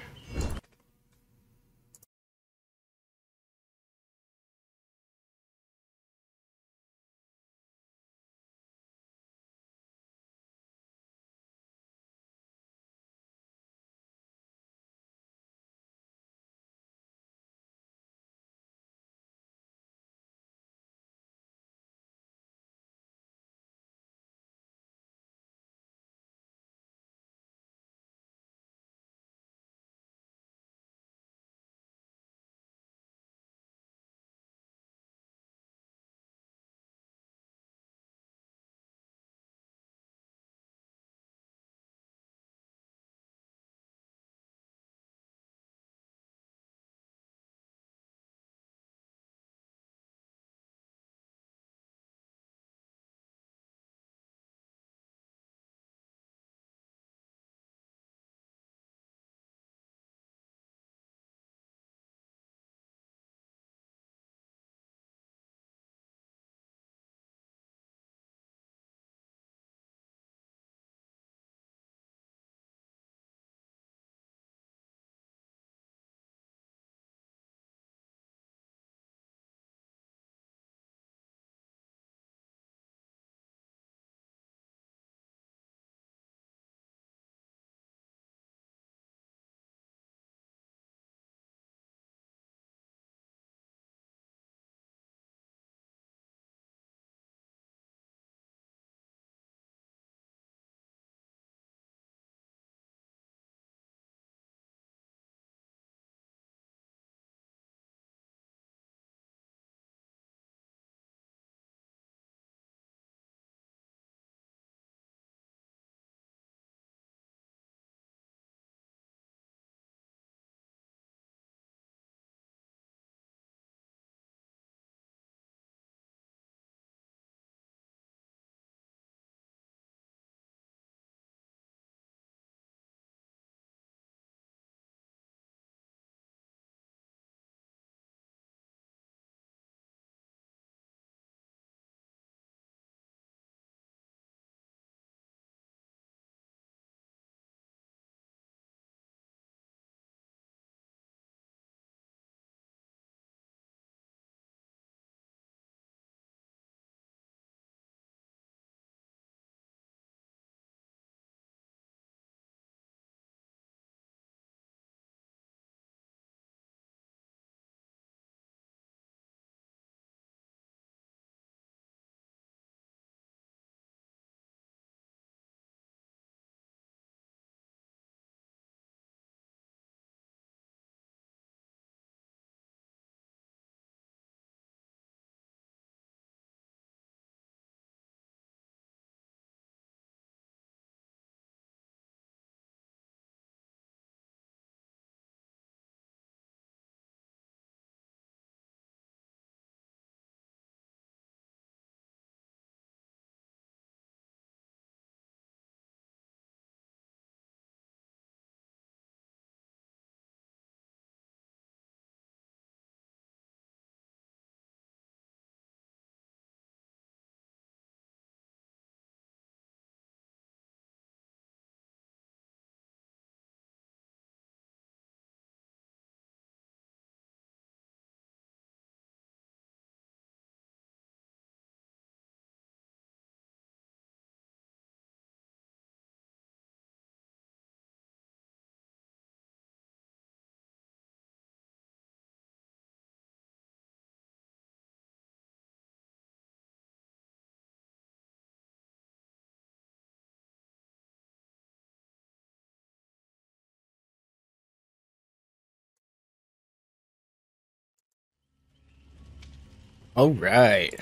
All right.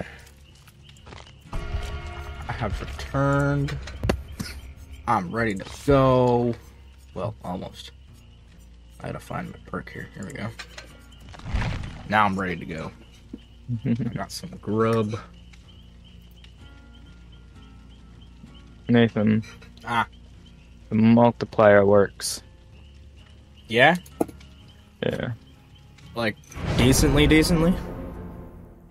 I have returned. I'm ready to go. Well, almost. I gotta find my perk here. Here we go. Now I'm ready to go. I got some grub. Nathan, Ah, the multiplier works. yeah? Yeah. Like, decently, decently?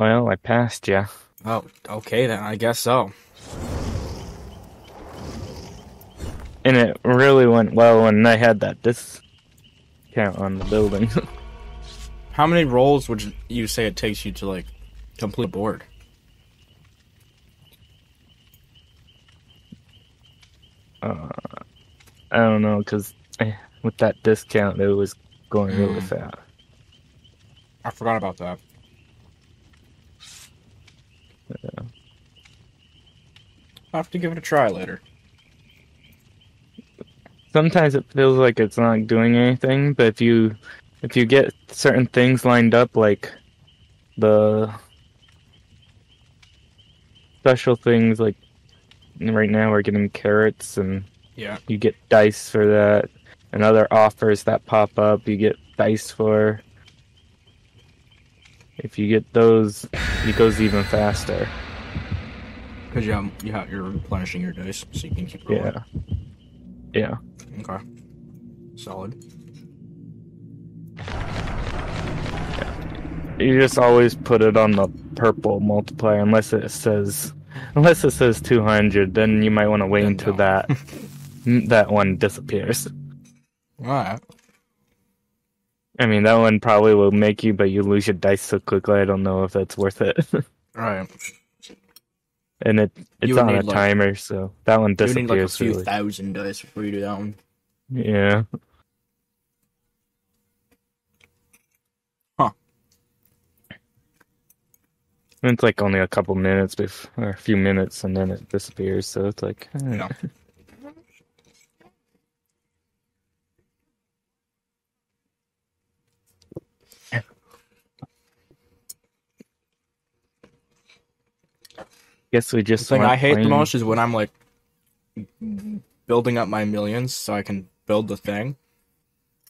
Well, I passed ya. Oh, okay then, I guess so. And it really went well when I had that discount on the building. How many rolls would you say it takes you to, like, complete a board? uh, I don't know, because with that discount, it was going really Mm. fast. I forgot about that. I'll have to give it a try later. Sometimes it feels like it's not doing anything, but if you if you get certain things lined up, like the special things, like right now we're getting carrots and Yeah. you get dice for that and other offers that pop up you get dice for if you get those it goes even faster Because you have, you have, you're replenishing your dice, so you can keep rolling. yeah yeah Okay. Solid. you just always put it on the purple multiplier unless it says unless it says 200 then you might want to wait Then until don't. that that one disappears Alright. I mean that one probably will make you but you lose your dice so quickly i don't know if that's worth it right. and it it's You on a like- timer so that one disappears. You need like a disappears few really. thousand dice before you do that one. Yeah. Huh. And It's like only a couple minutes bef- or a few minutes and then it disappears, so it's like eh. Yeah. guess we just The thing I hate the most is when I'm like building up my millions so I can build the thing.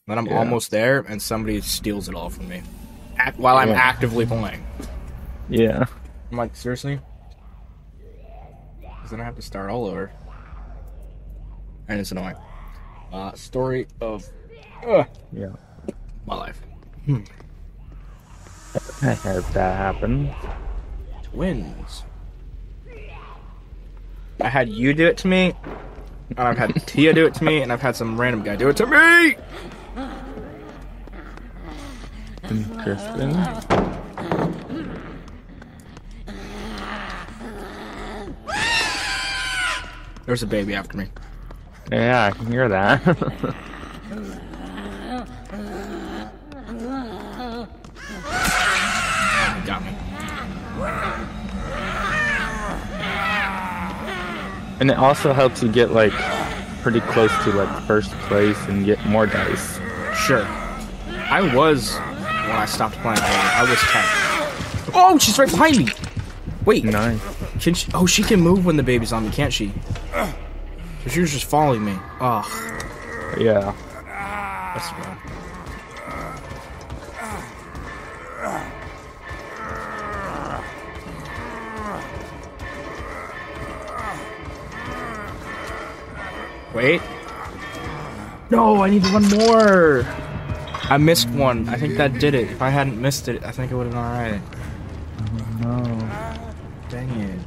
Then I'm Yeah. almost there and somebody steals it all from me. Act- while I'm Yeah. actively playing. Yeah. I'm like, seriously? Because then I have to start all over. And it's annoying. Uh, story of uh, Yeah. my life. I had that happen. Twins. I had you do it to me, and I've had Tia do it to me, and I've had some random guy do it to me! Interesting. There's a baby after me. Yeah, I can hear that. and it also helps you get like pretty close to like first place and get more dice. Sure. I was, when I stopped playing, I was 10. Oh, she's right behind me! Wait, Nice. can she? Oh, she can move when the baby's on me, can't she? So she was just following me. Ugh, Yeah. that's bad. Wait. No, I need one more. I missed one. I think that did it. If I hadn't missed it, I think it would have been alright. No. Dang it.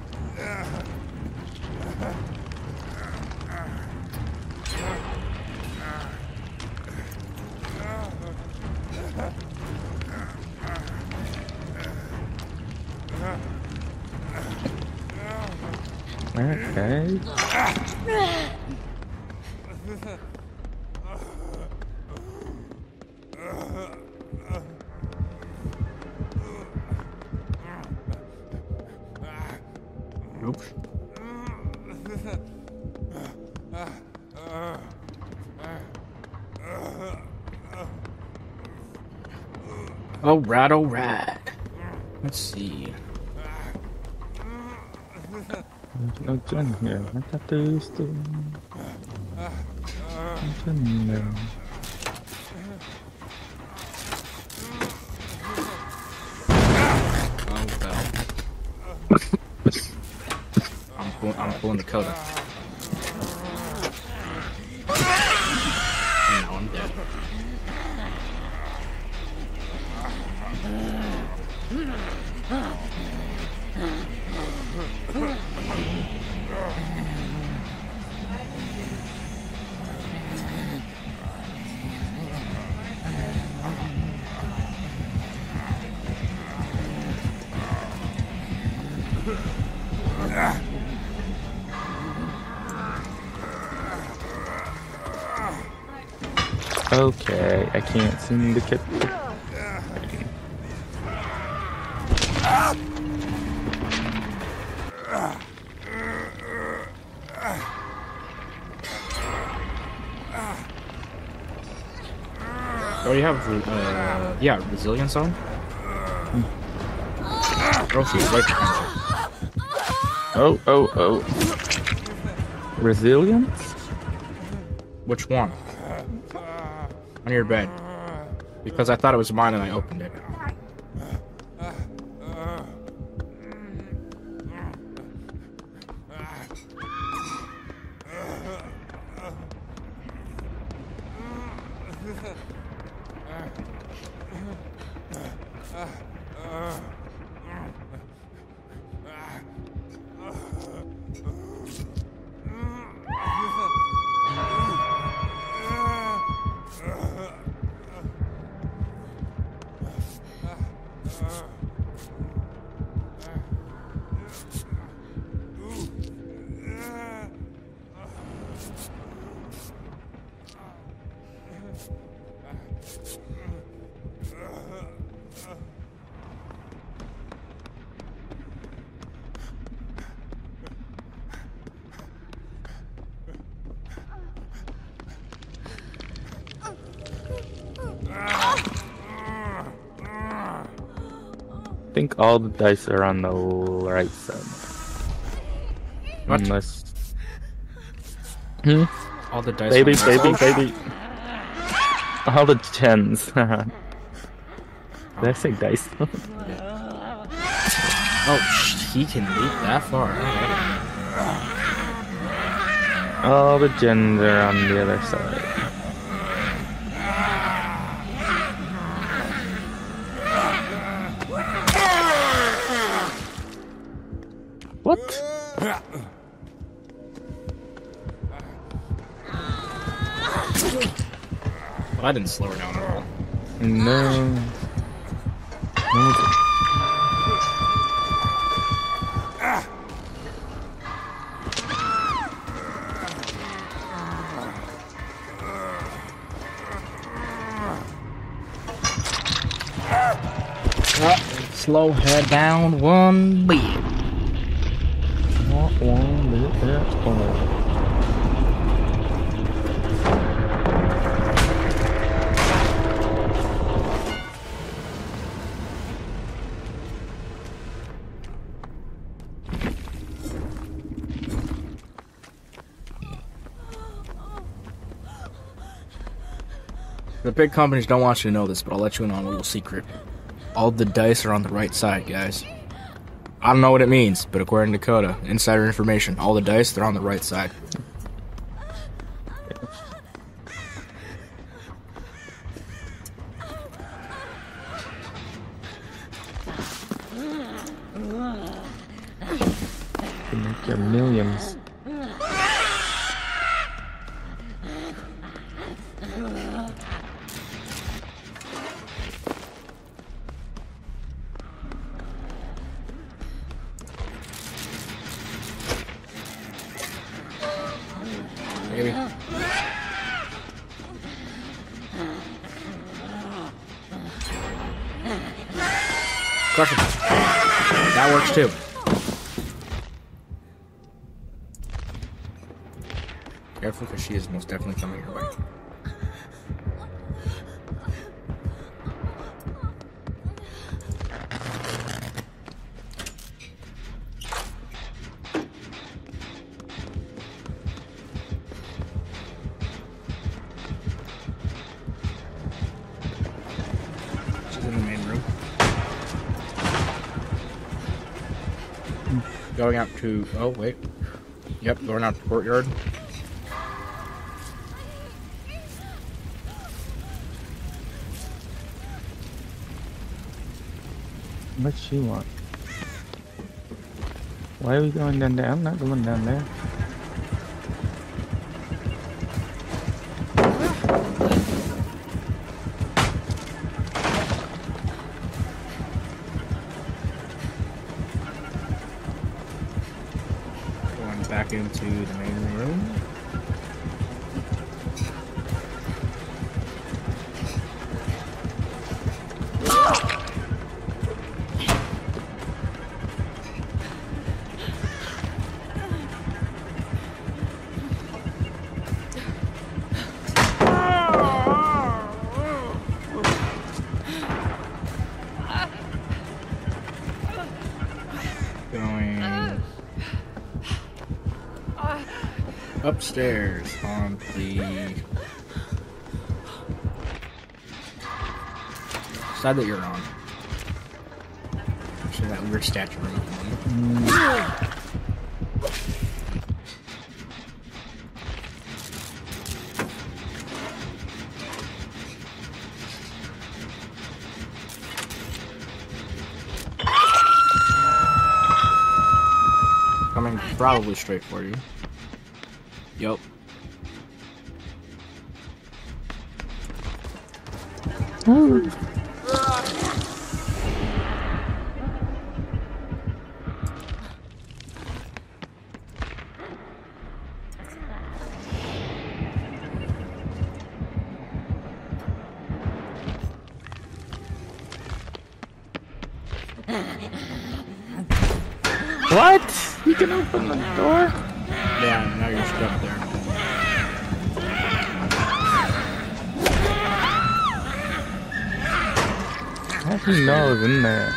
Okay. right, all right. Let's see. No gun here. I thought there was still. No gun there. pulling, I'm pulling the cover. I can't seem to get. Oh, you have, uh, yeah, resilience on? Trophy is right behind you. Oh, oh, oh. Resilience? Which one? On your bed. Because I thought it was mine and I opened think all the dice are on the right side. What? Unless. Hmm? All the dice. Baby, on baby, baby. All the tens. Did I say dice? Oh, sh- he can leap that far. Alright. all the gens are on the other side. Didn't slow her down at all. No. No. Slow her down one beat. Big companies don't want you to know this, but I'll let you in on a little secret. All the dice are on the right side, guys. I don't know what it means, but according to Coda, insider information, all the dice, they're on the right side. To. Oh wait. Yep, going out to courtyard. What she want? Why are we going down there? I'm not going down there. Upstairs on the side that you're on. So that weird statue room. Coming probably straight for you. What? You can open the door? Yeah, now you're stuck there. How do you know I was in there?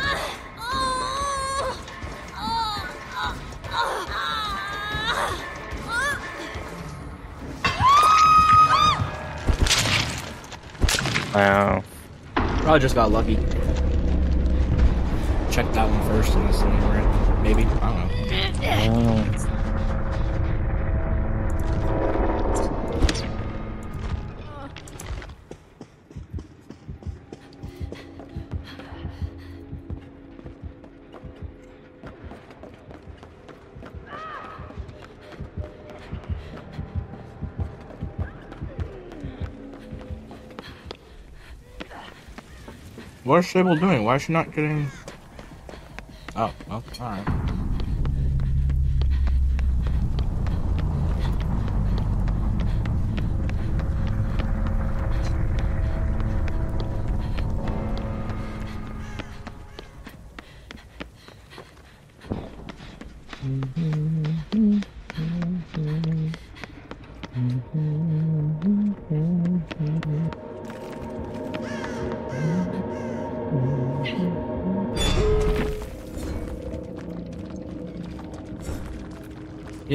Wow. Probably just got lucky. First and this in. Maybe. I don't know. wow. What is Sable doing? Why is she not getting... Oh, well,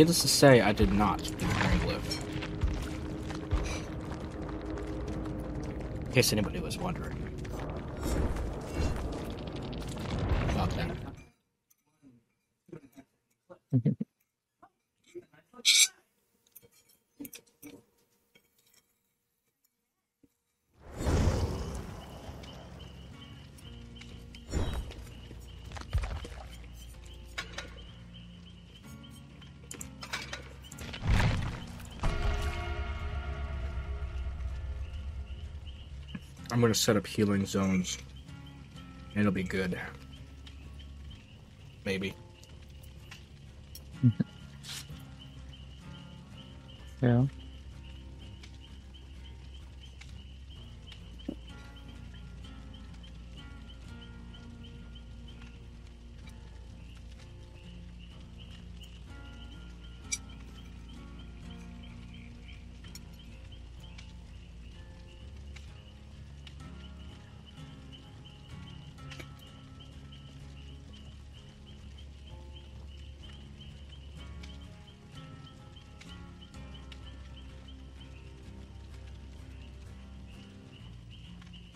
Needless to say, I did not do glyph. In case anybody was wondering. I'm gonna set up healing zones. It'll be good. Maybe.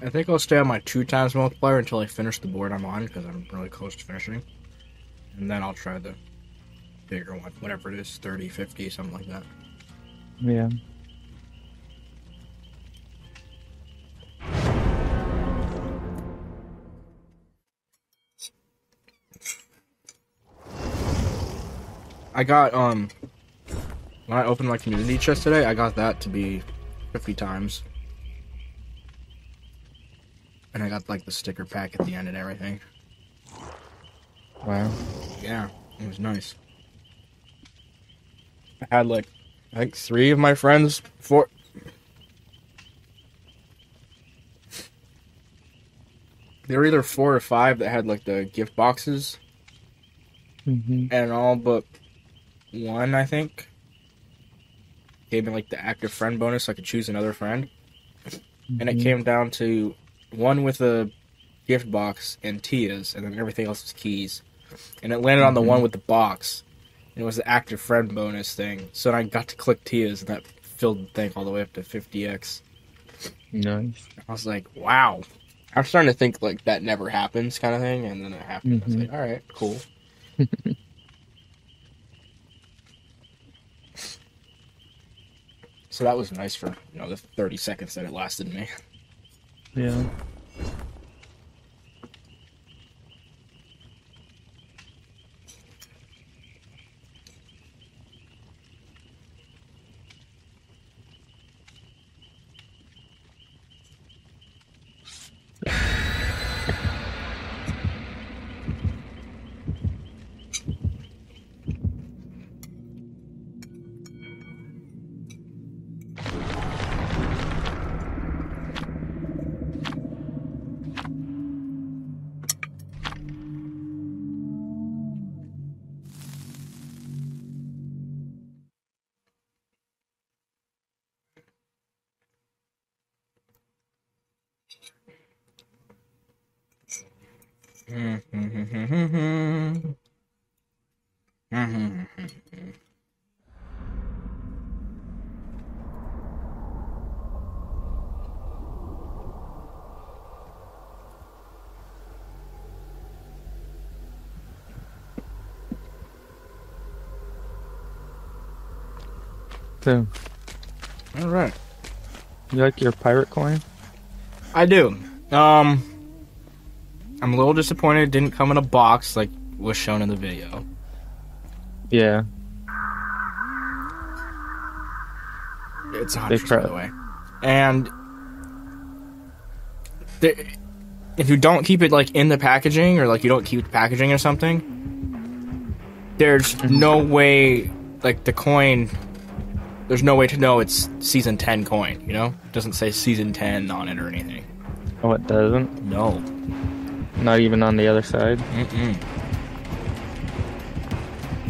I think I'll stay on my two times multiplier until I finish the board I'm on because I'm really close to finishing. And then I'll try the bigger one, whatever it is, 30, 50, something like that. Yeah. I got um when I opened my community chest today, I got that to be 50 times. And I got like the sticker pack at the end and everything. Wow. Yeah, it was nice. I had like I think three of my friends four There were either four or five that had like the gift boxes hmm and all but one, I think, gave me like the active friend bonus. So I could choose another friend, and it came down to one with a gift box and Tia's, and then everything else was keys. And it landed on the one with the box. And it was the active friend bonus thing. So then I got to click Tia's, and that filled the thing all the way up to 50x. Nice. I was like, wow. I'm starting to think like that never happens kind of thing, and then it happened. I was Mhm. like, all right, cool. so that was nice for you know the 30 seconds that it lasted me. Yeah. All right, you like your pirate coin? I do. Um, I'm a little disappointed it didn't come in a box like was shown in the video. Yeah. It's a hundred by the way, and the, if you don't keep it like in the packaging or like you don't keep the packaging or something, there's no way like the coin. There's no way to know it's season ten coin. You know, it doesn't say season ten on it or anything. Oh, it doesn't. No. Not even on the other side. Mm-mm.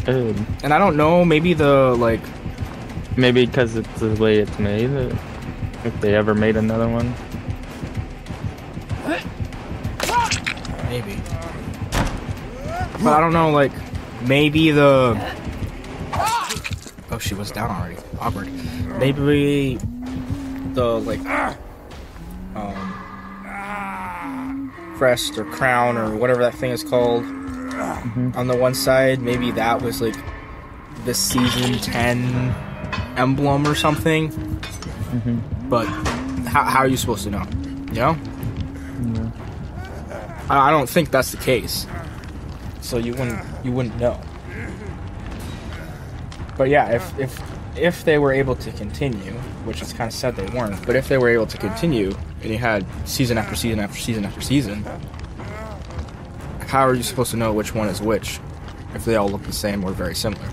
Good. And I don't know. Maybe the like Maybe because it's the way it's made. If they ever made another one. Maybe. But I don't know, like, maybe the. She was down already. Awkward. Maybe the, like, um, crest or crown or whatever that thing is called on the one side, maybe that was, like, the season 10 emblem or something. Mhm. But how, how are you supposed to know? You know? Yeah. I I don't think that's the case. So you wouldn't you wouldn't know. But yeah, if if if they were able to continue, which is kind of sad they weren't, but if they were able to continue and you had season after season after season after season, how are you supposed to know which one is which if they all look the same or very similar?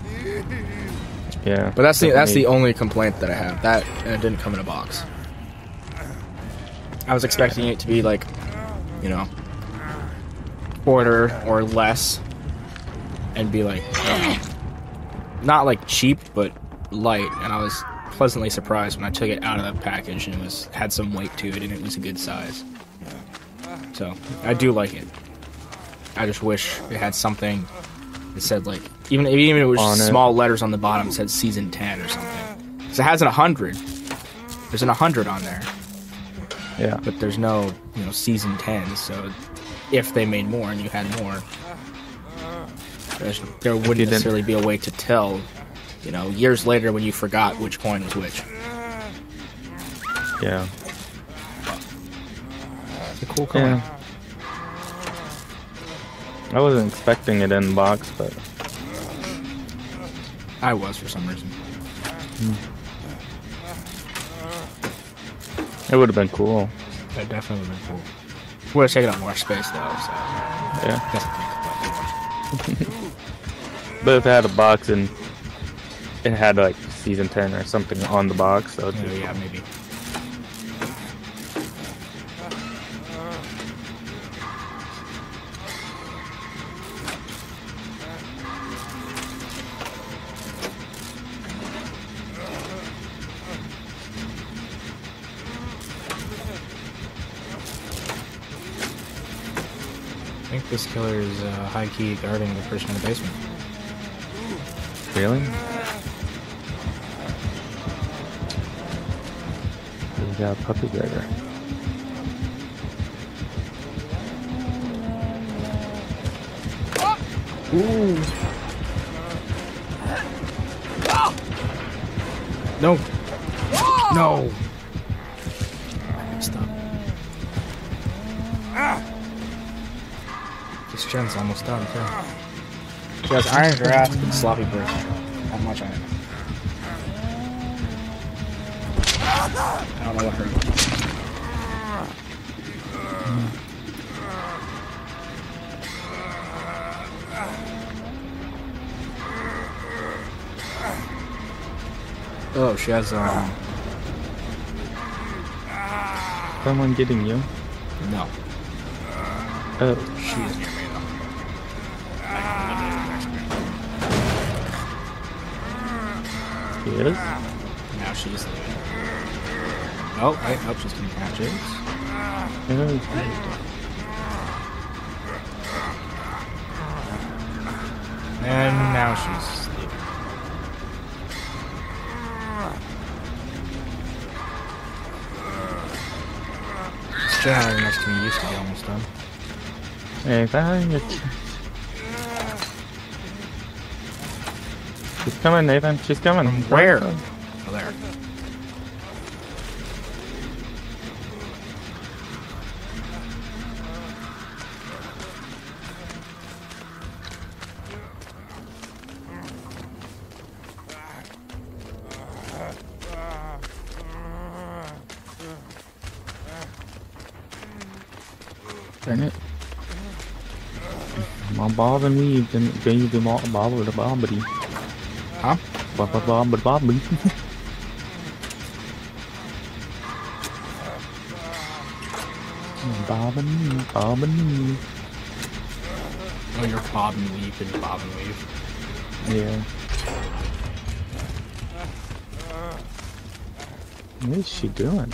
Yeah. But that's the that's the only complaint that I have. That and it didn't come in a box. I was expecting it to be like, you know, quarter or less, and be like, oh. Not like cheap, but light. And I was pleasantly surprised when I took it out of the package and it was had some weight to it and it was a good size. So I do like it. I just wish it had something that said like even even if it was On it. small letters on the bottom said season ten or something. Because it has an hundred. There's an hundred on there, Yeah. but there's no you know season ten. So if they made more and you had more, there wouldn't didn't- necessarily be a way to tell, you know, years later when you forgot which coin was which. Yeah. It's a cool coin. Yeah. I wasn't expecting it in the box, but I was for some reason. Hmm. it would have been cool. It definitely would have been cool. Would have taken up more space though, so Yeah. But if it had a box and it had like season 10 or something on the box, so Yeah, yeah, maybe. I think this killer is uh, high key guarding the person in the basement. Really? We got a puppy guarder. No! No! I messed up. This gen's almost done, too. She has iron grasp and sloppy burst. How much iron. I don't know what hurt. Oh, she has um Someone getting you? no. Oh, She he is? Now she's leaving. Oh, wait, nope, oh, she's getting patches. Yeah. And now she's leaving. This generator next to me used to be almost done. Hey, Nathan, She's coming, Nathan. She's coming. Where? Oh, there. Dang it. My bob and weave didn't gave him all bob with a bobbity. Huh? Bob bob bob bob bobby. Bob and weave, bob and weave. Oh, you're bob and weave and bob and weave. Yeah. What is she doing?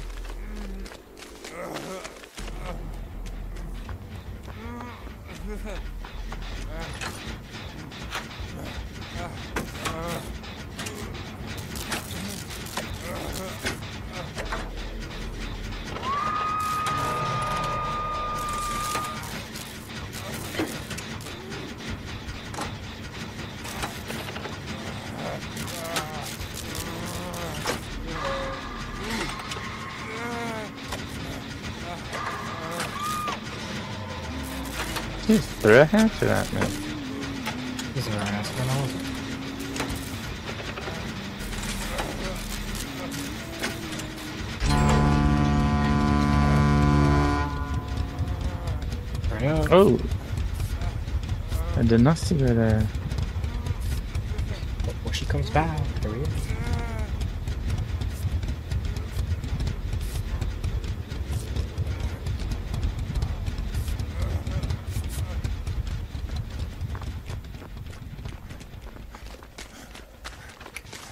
Threw a hatchet at me. This is what I'm asking all of them. Hurry. Oh! I did not see her there. Before she comes back. Hurry up.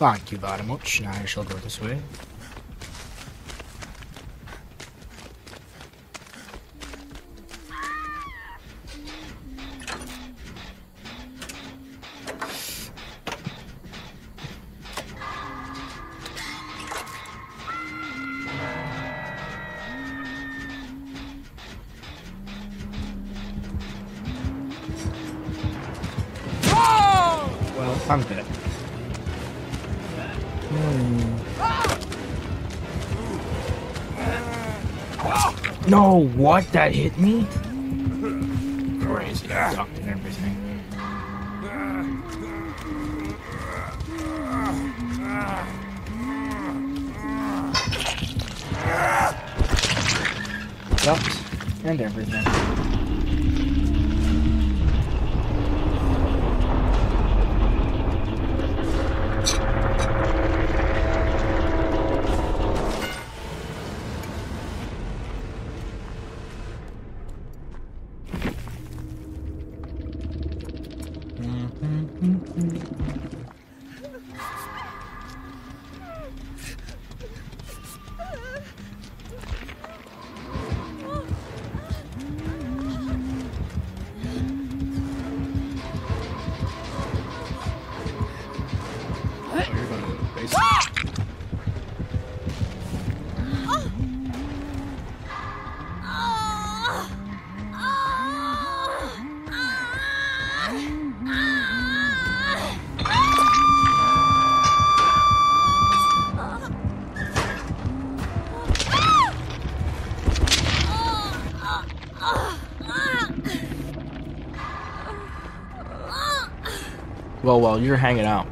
Thank you very much. Now I shall go this way. That hit me? Crazy. Ducked and everything. Ducked and everything. Oh well, you're hanging out,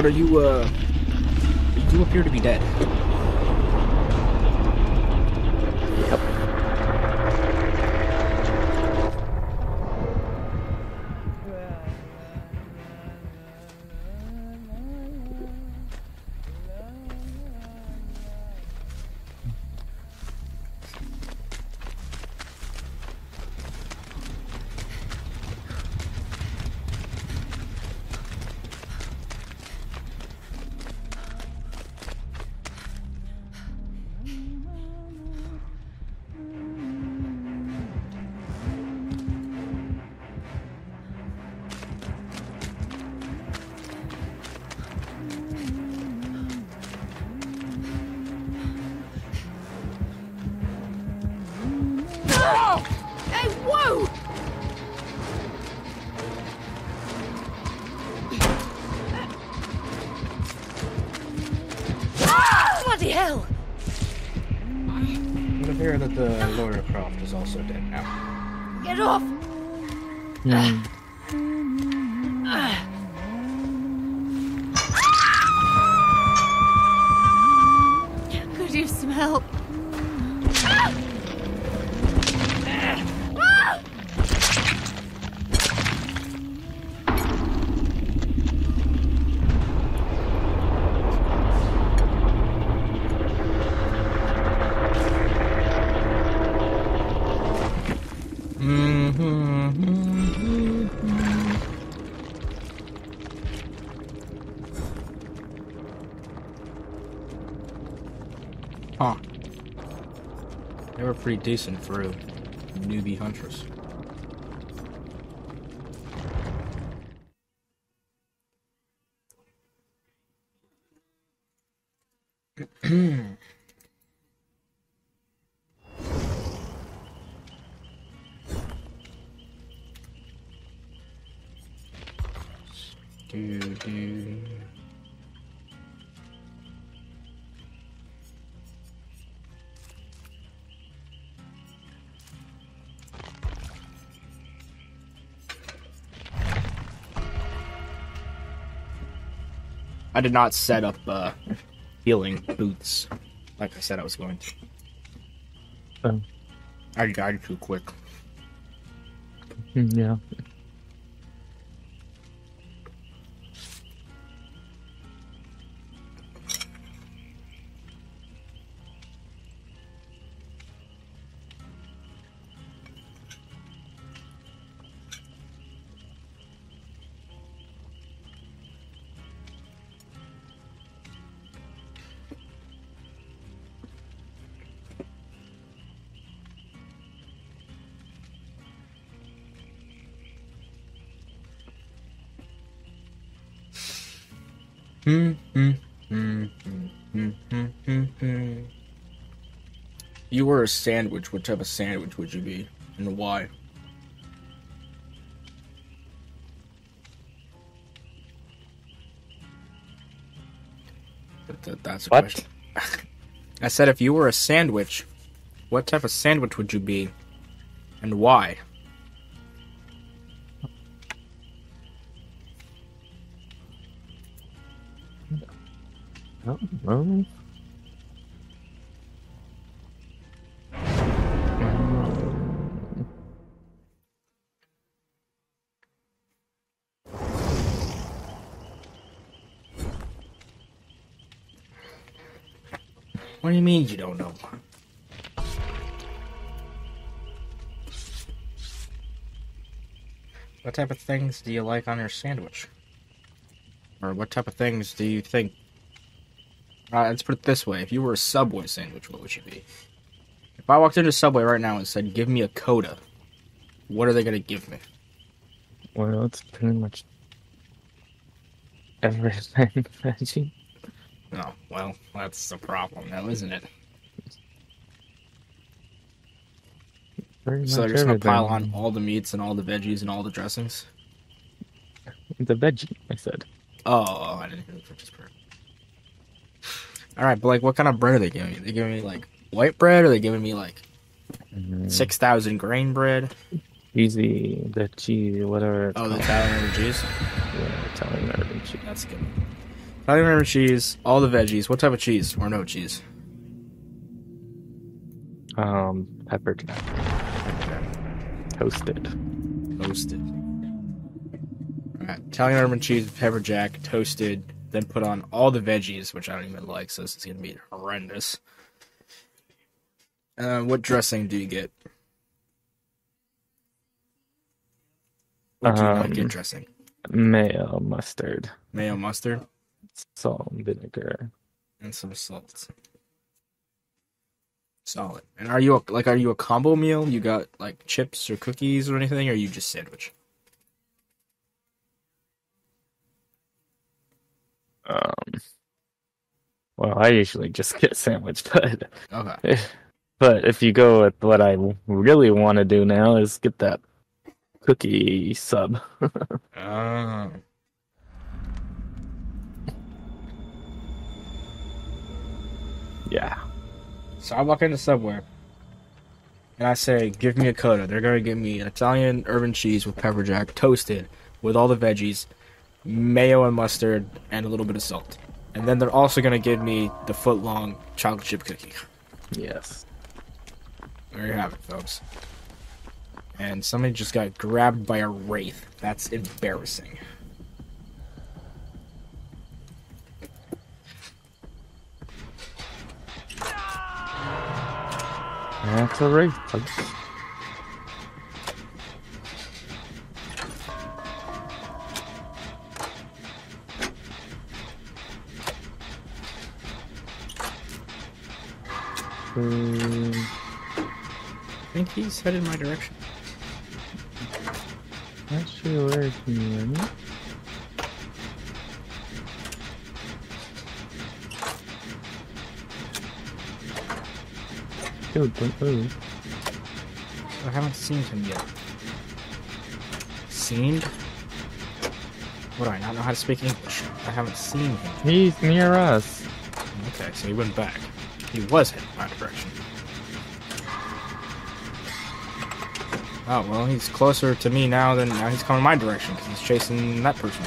Yoda, you, uh. You appear to be dead. Also dead pretty decent for a newbie huntress. I did not set up uh, healing boots like I said I was going to. Oh. I died too quick. Hmm, Yeah. You were a sandwich. What type of sandwich would you be, and why? That- that- that's a What? question. I said, if you were a sandwich, what type of sandwich would you be, and why? What do you mean you don't know? What type of things do you like on your sandwich? Or what type of things do you think? Uh, let's put it this way: if you were a Subway sandwich, what would you be? If I walked into Subway right now and said, "Give me a coda," what are they gonna give me? Well, it's pretty much everything veggie. Oh, well, that's the problem now, isn't it? Pretty So they're just gonna everything. pile on all the meats and all the veggies and all the dressings. the veggie. I said. Oh, I didn't hear the purchase part. All right, but like, what kind of bread are they giving me? They giving me like white bread, or are they giving me like Mm, six thousand grain bread? Easy, the cheese, whatever. It's Oh, the. Italian river cheese. Yeah, Italian American cheese. That's good. Italian river cheese, all the veggies. What type of cheese or no cheese? Um, pepper jack. Toasted. Toasted. All right, Italian urban cheese, pepper jack, toasted. Then put on all the veggies, which I don't even like, so this is gonna be horrendous. Uh, what dressing do you get? What do you not Um, get dressing? Mayo, mustard, Mayo, mustard, salt, and vinegar. and some salt. Solid. And are you a, like are you a combo meal? You got like chips or cookies or anything, or are you just sandwich? Um, well, I usually just get sandwich, but Okay. but if you go with what I really want to do now is get that cookie sub. Oh. Yeah. So I walk into Subway. and I say, "Give me a coda," they're gonna give me an Italian urban cheese with pepper jack, toasted with all the veggies, mayo and mustard, and a little bit of salt. And then they're also gonna give me the foot long chocolate chip cookie. Yes. There you have it, folks. And somebody just got grabbed by a wraith. That's embarrassing. That's a wraith, folks. Um, I think he's headed my direction. sure where he went. Dude, don't move. I haven't seen him yet. Seen? What do I not know how to speak English? I haven't seen him. He's near us. Okay, so he went back. He was heading my direction. Oh, well, he's closer to me now than now he's coming my direction because he's chasing that person.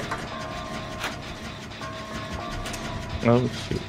Oh shoot.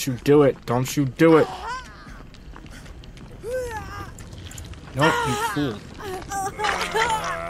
Don't you do it. Don't you do it. No, you fool.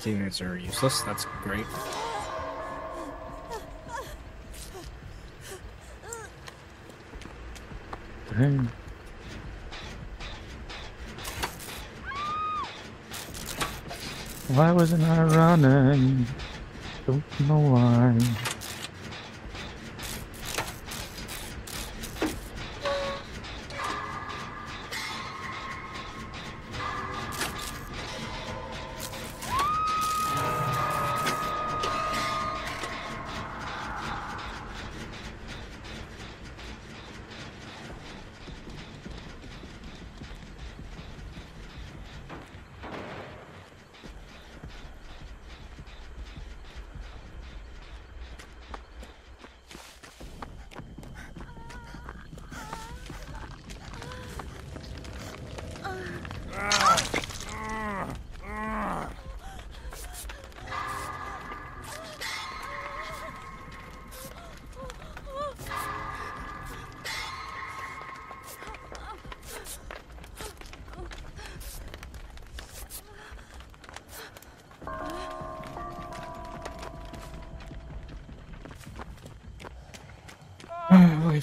Teammates are useless. That's great. dang. Why wasn't I running? Don't know why.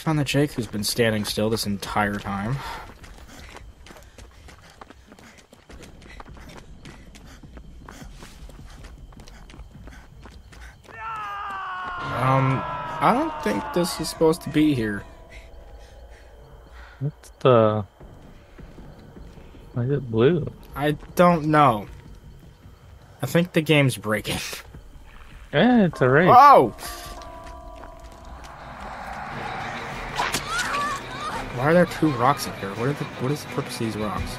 Found the Jake who's been standing still this entire time. Um, I don't think this is supposed to be here. What's the? Why is it blue? I don't know. I think the game's breaking. Yeah, it's a race. Oh! Are there two rocks up here? What the what is the purpose of these rocks?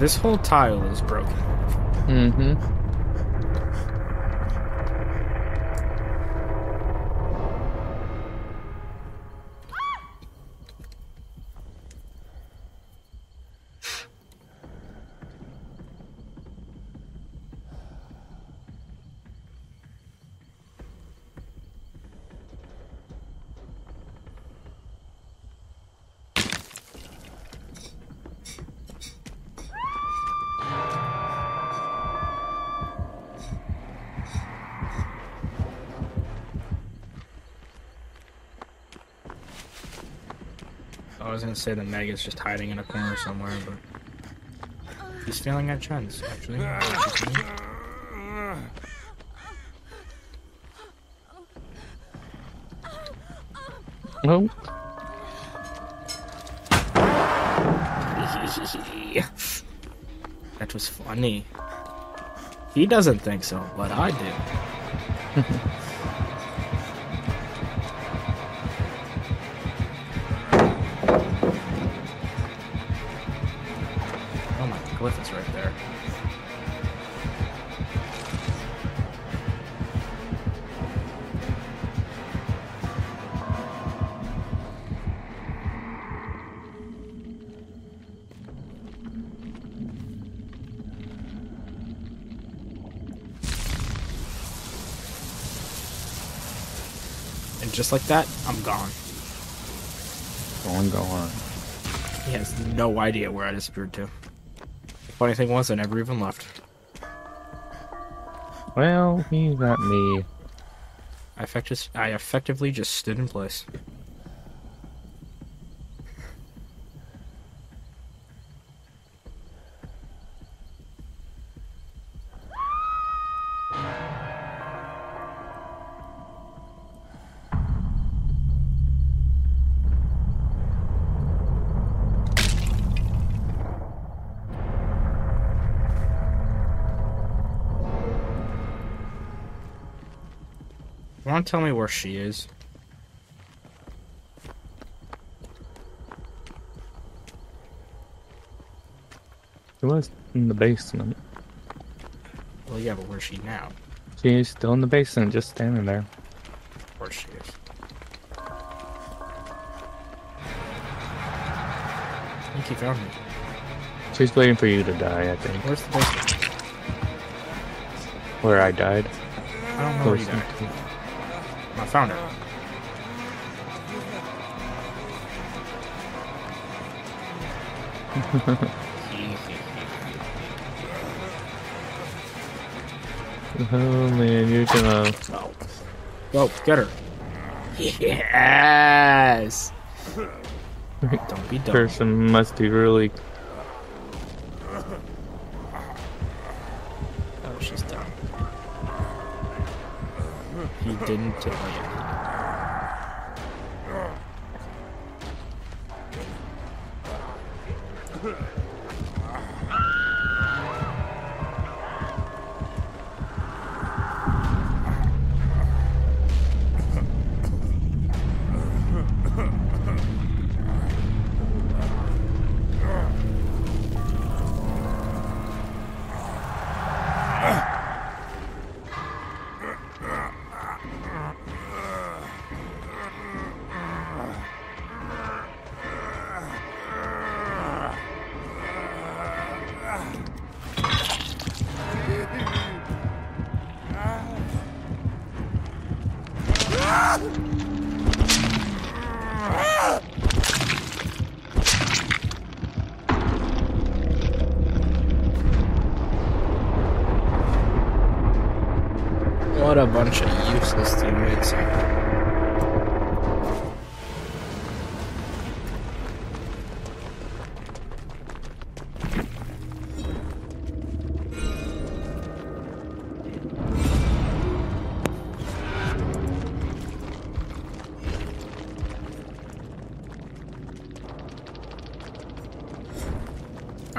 This whole tile is broken. Mm-hmm. Say that Meg is just hiding in a corner somewhere, but he's feeling at Chen's actually. which is neat. Oh, that was funny. He doesn't think so, but I do. just like that, I'm gone. Gone, gone. He has no idea where I disappeared to. The funny thing was, I never even left. Well, he got me. I, effect- I effectively just stood in place. To tell me where she is? He was in the basement. Well, yeah, but where's she now? She's still in the basement, just standing there. Where she is? I think he found me. She's waiting for you to die, I think. Where's the basement? Where I died. I don't know where you died. I found her. Oh man, you're gonna. Oh. Go, get her. Yes! Don't be dumb. Person must be really.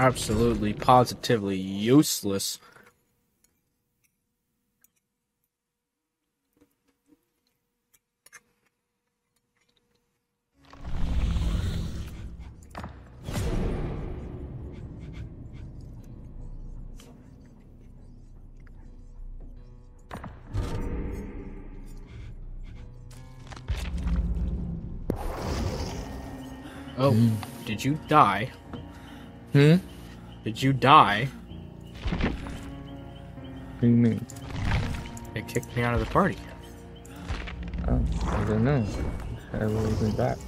Absolutely, positively useless. Oh, did you die? Hmm? Did you die? What do you mean? It kicked me out of the party. Oh, I don't know. I wasn't back.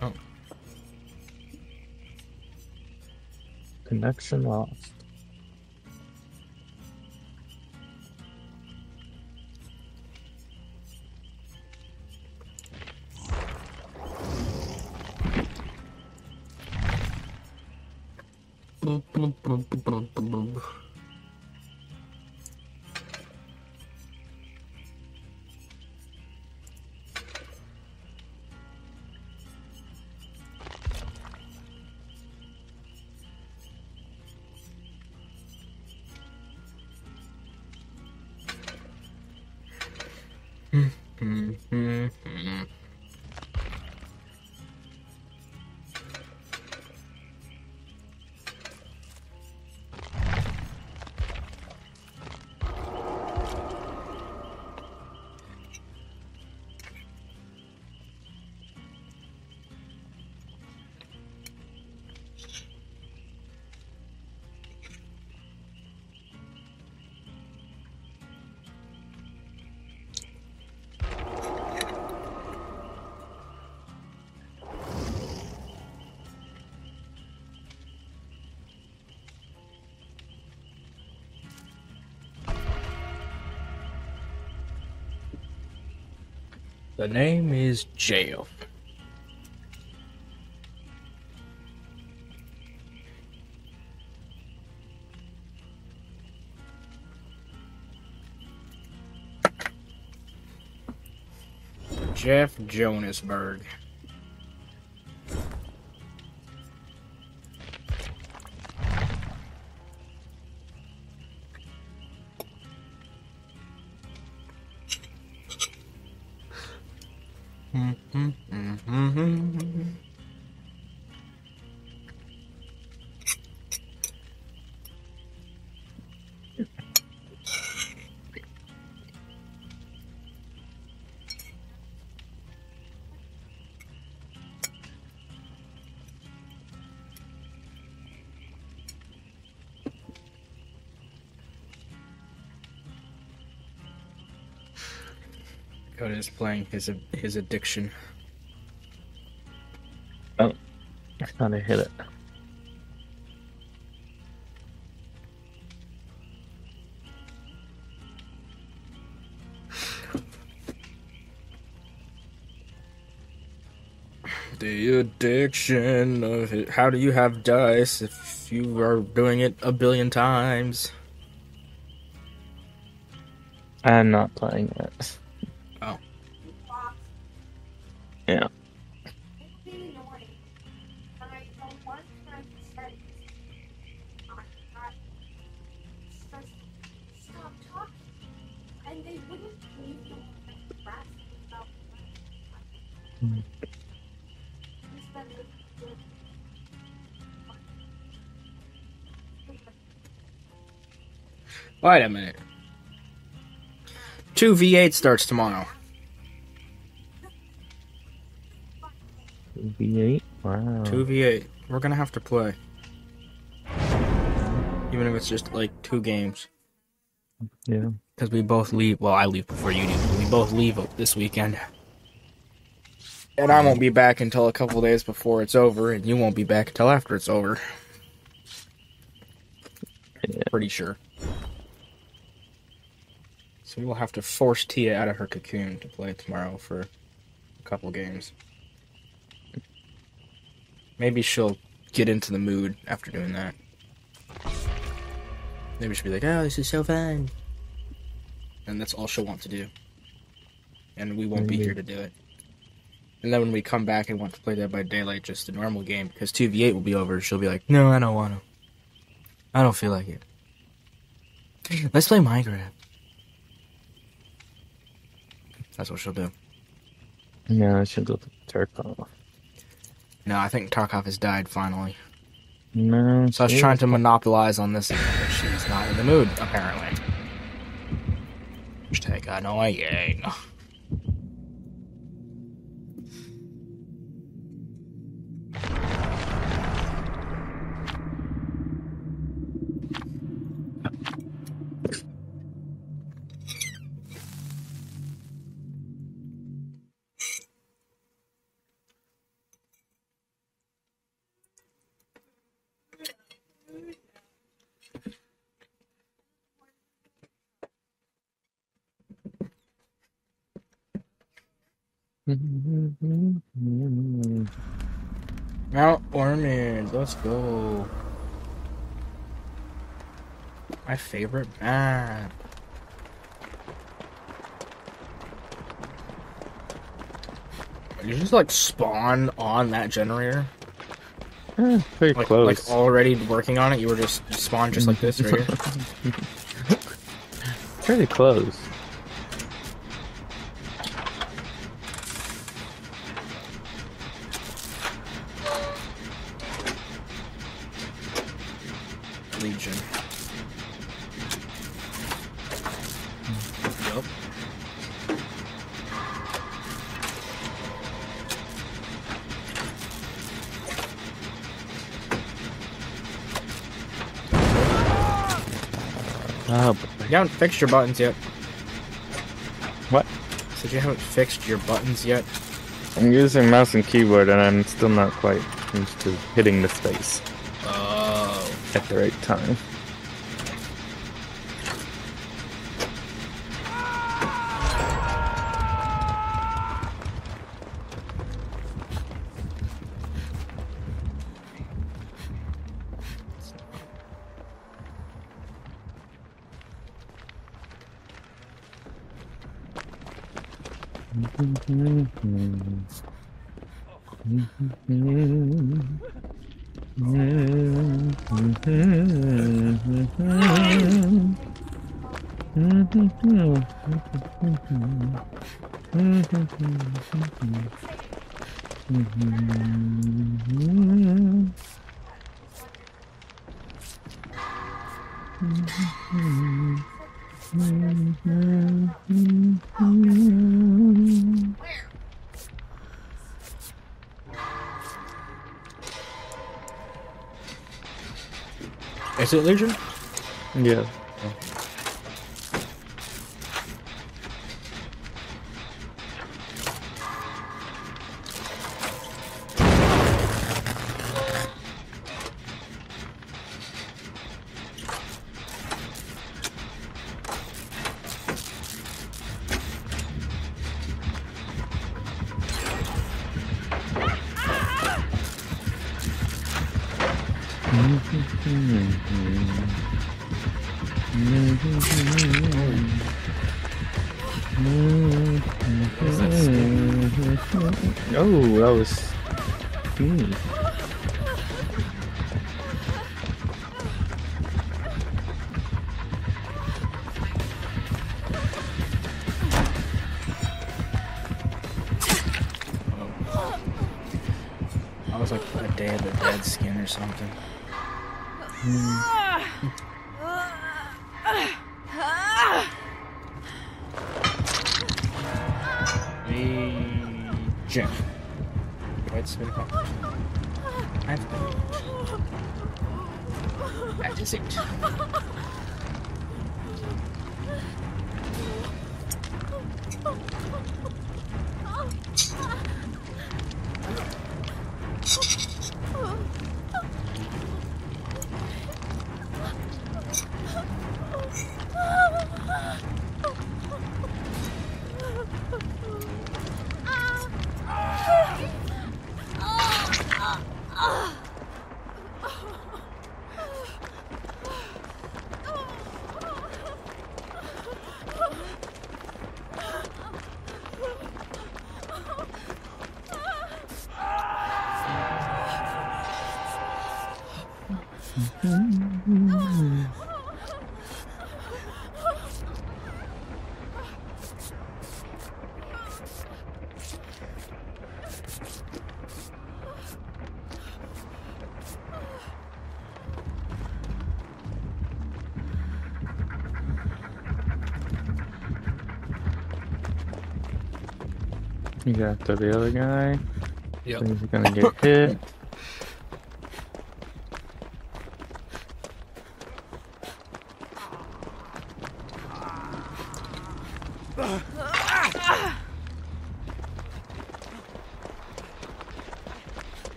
Oh. Connection lost. The name is Jail. Jeff Jonasberg. Dakota is playing his his addiction. Oh, I thought I hit it. Addiction. How do you have dice if you are doing it a billion times? I'm not playing it. Wait a minute. 2v8 starts tomorrow. V8? Wow. 2v8. We're gonna have to play. Even if it's just like two games. Yeah. Because we both leave. Well, I leave before you do. We both leave this weekend. And I won't be back until a couple days before it's over, and you won't be back until after it's over. Yeah. Pretty sure. So we'll have to force Tia out of her cocoon to play tomorrow for a couple games. Maybe she'll get into the mood after doing that. Maybe she'll be like, oh, this is so fun. And that's all she'll want to do. And we won't be here to do it. And then when we come back and want to play Dead by Daylight, just a normal game, because 2v8 will be over, she'll be like, no, I don't want to. I don't feel like it. Let's play Minecraft. That's what she'll do. Yeah, she'll go to Tarkov. No, I think Tarkov has died finally. No. So I was trying to monopolize on this, but she's not in the mood, apparently. Hashtag annoying. Let's go. My favorite map. You just like spawn on that generator, Eh, pretty like close. like already working on it. You were just you spawned just like this right here. pretty close. You haven't fixed your buttons yet. what? Said you haven't fixed your buttons yet. I'm using mouse and keyboard, and I'm still not quite used to hitting the space Oh. at the right time. Is it Legion? Yeah. Oh, You got the other guy. Yep. He's gonna get hit.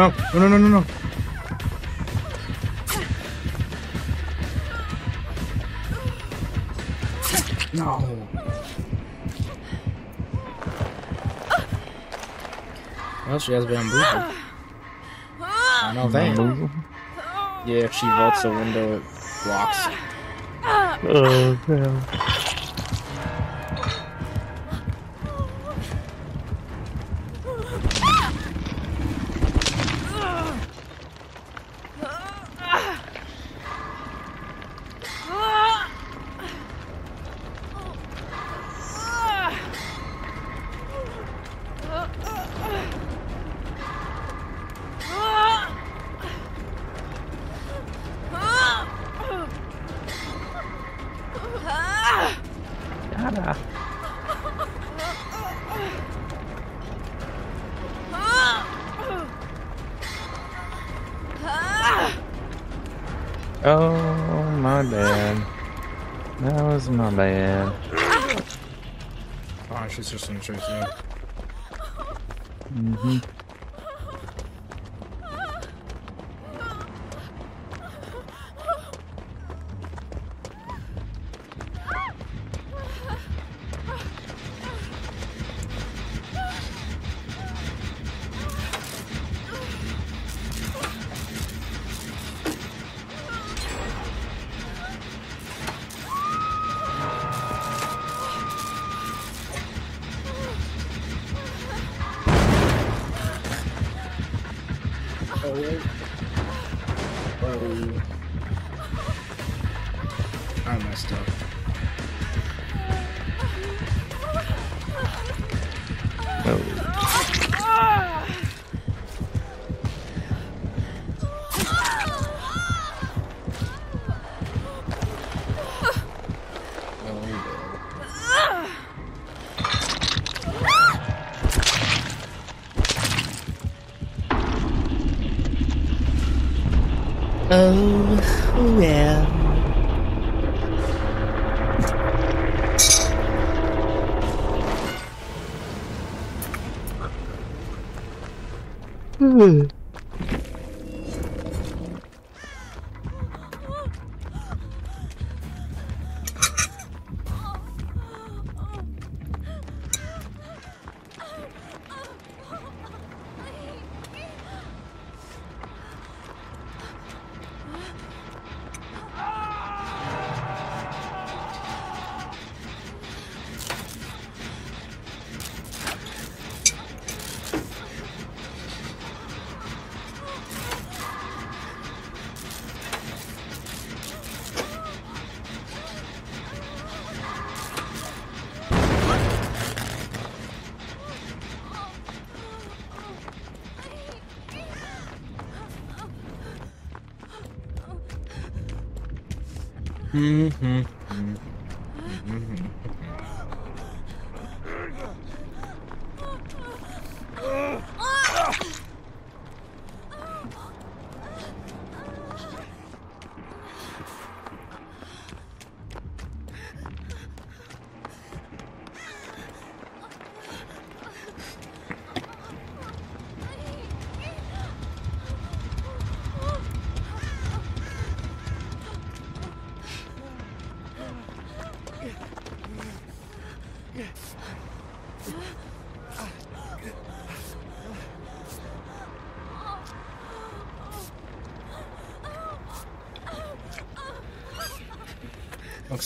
No! No! No! No! No! No! No. Well, she has bamboozled. I know that. Yeah, if she vaults a window, it blocks. Oh, damn. Oh. Oh, well. Mm-hmm.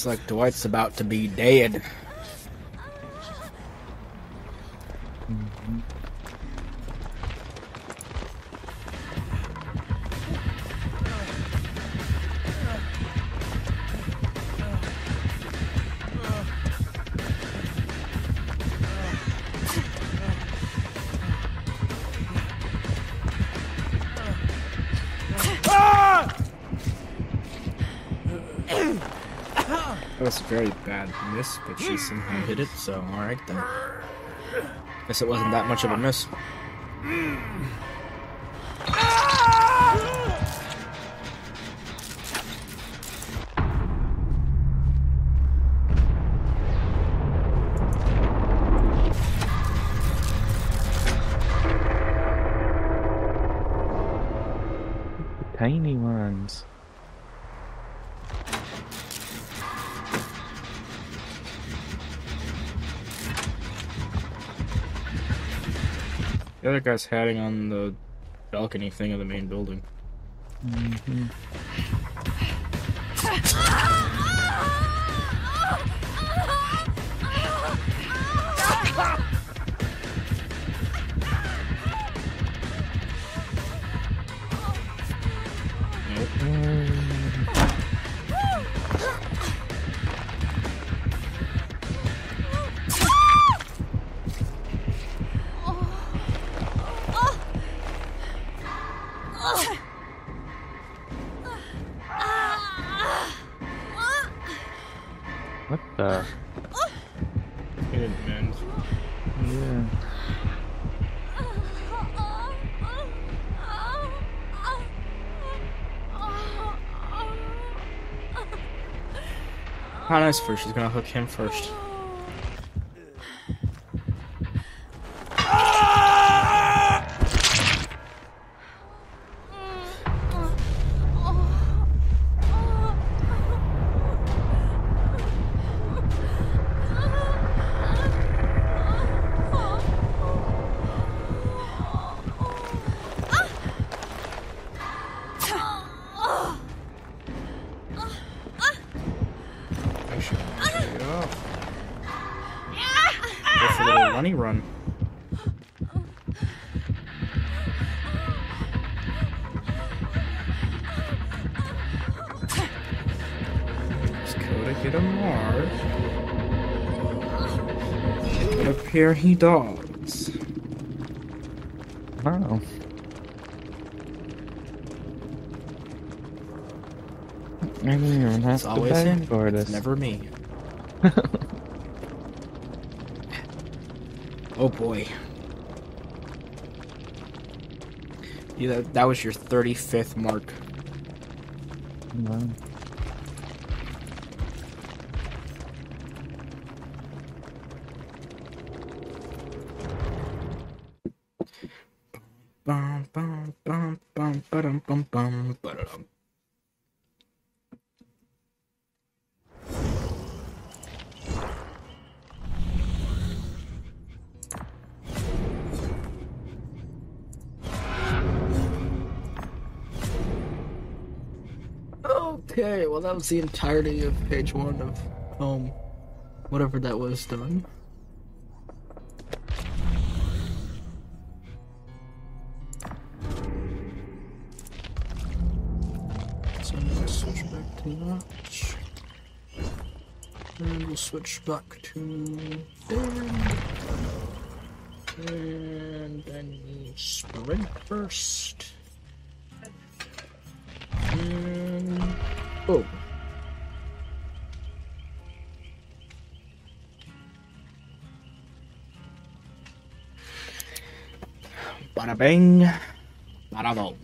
Looks like Dwight's about to be dead. Miss, but she somehow hit it, so alright then. Guess it wasn't that much of a miss. The guy's hiding on the balcony thing of the main building. Mhm. Nope. First. She's gonna hook him first. It would appear he does. Wow. I didn't even have It's to always beg him. for It's this. never me. oh boy. Yeah, that, that was your 35th mark. That was the entirety of page one of home, whatever that was done. So I'm gonna switch back to that. And we'll switch back to there. And then sprint first. Bada bing, bada boom.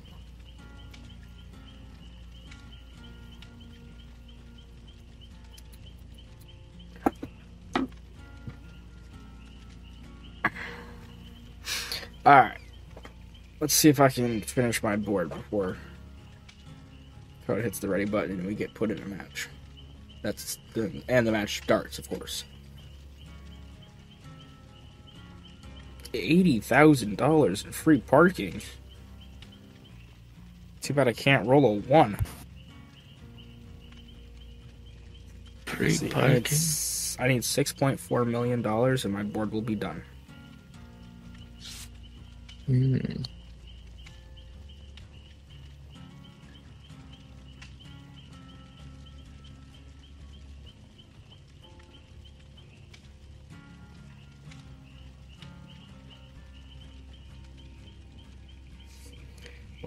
Alright. Let's see if I can finish my board before Code hits the ready button and we get put in a match. That's the and the match starts, of course. Eighty thousand dollars in free parking. Too bad I can't roll a one. Free see, I need, I need six point four million dollars and my board will be done. Hmm.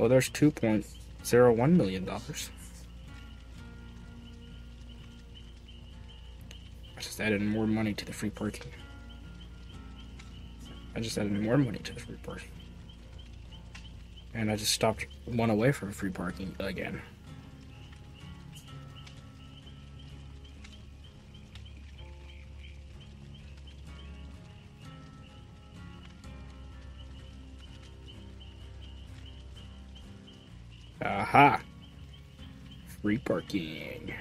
Well, there's two point zero one million dollars. I just added more money to the free parking. I just added more money to the free parking. And I just stopped one away from free parking again. Aha! Free parking.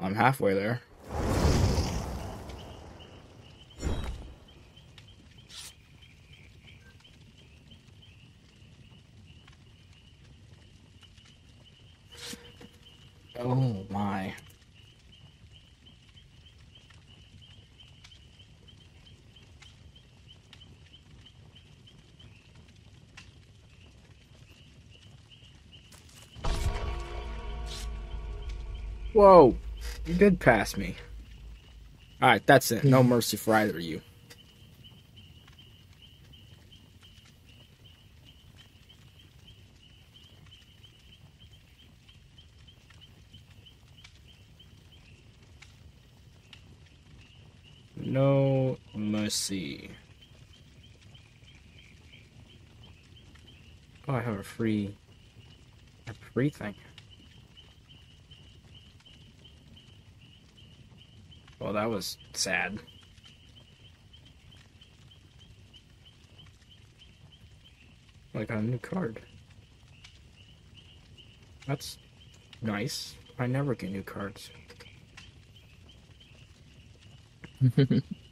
I'm halfway there. Oh my. Whoa, you did pass me. Alright, that's it. No hmm. mercy for either of you. No mercy. Oh, I have a free, a free thing. Well, that was sad. I got a new card. That's nice. I never get new cards.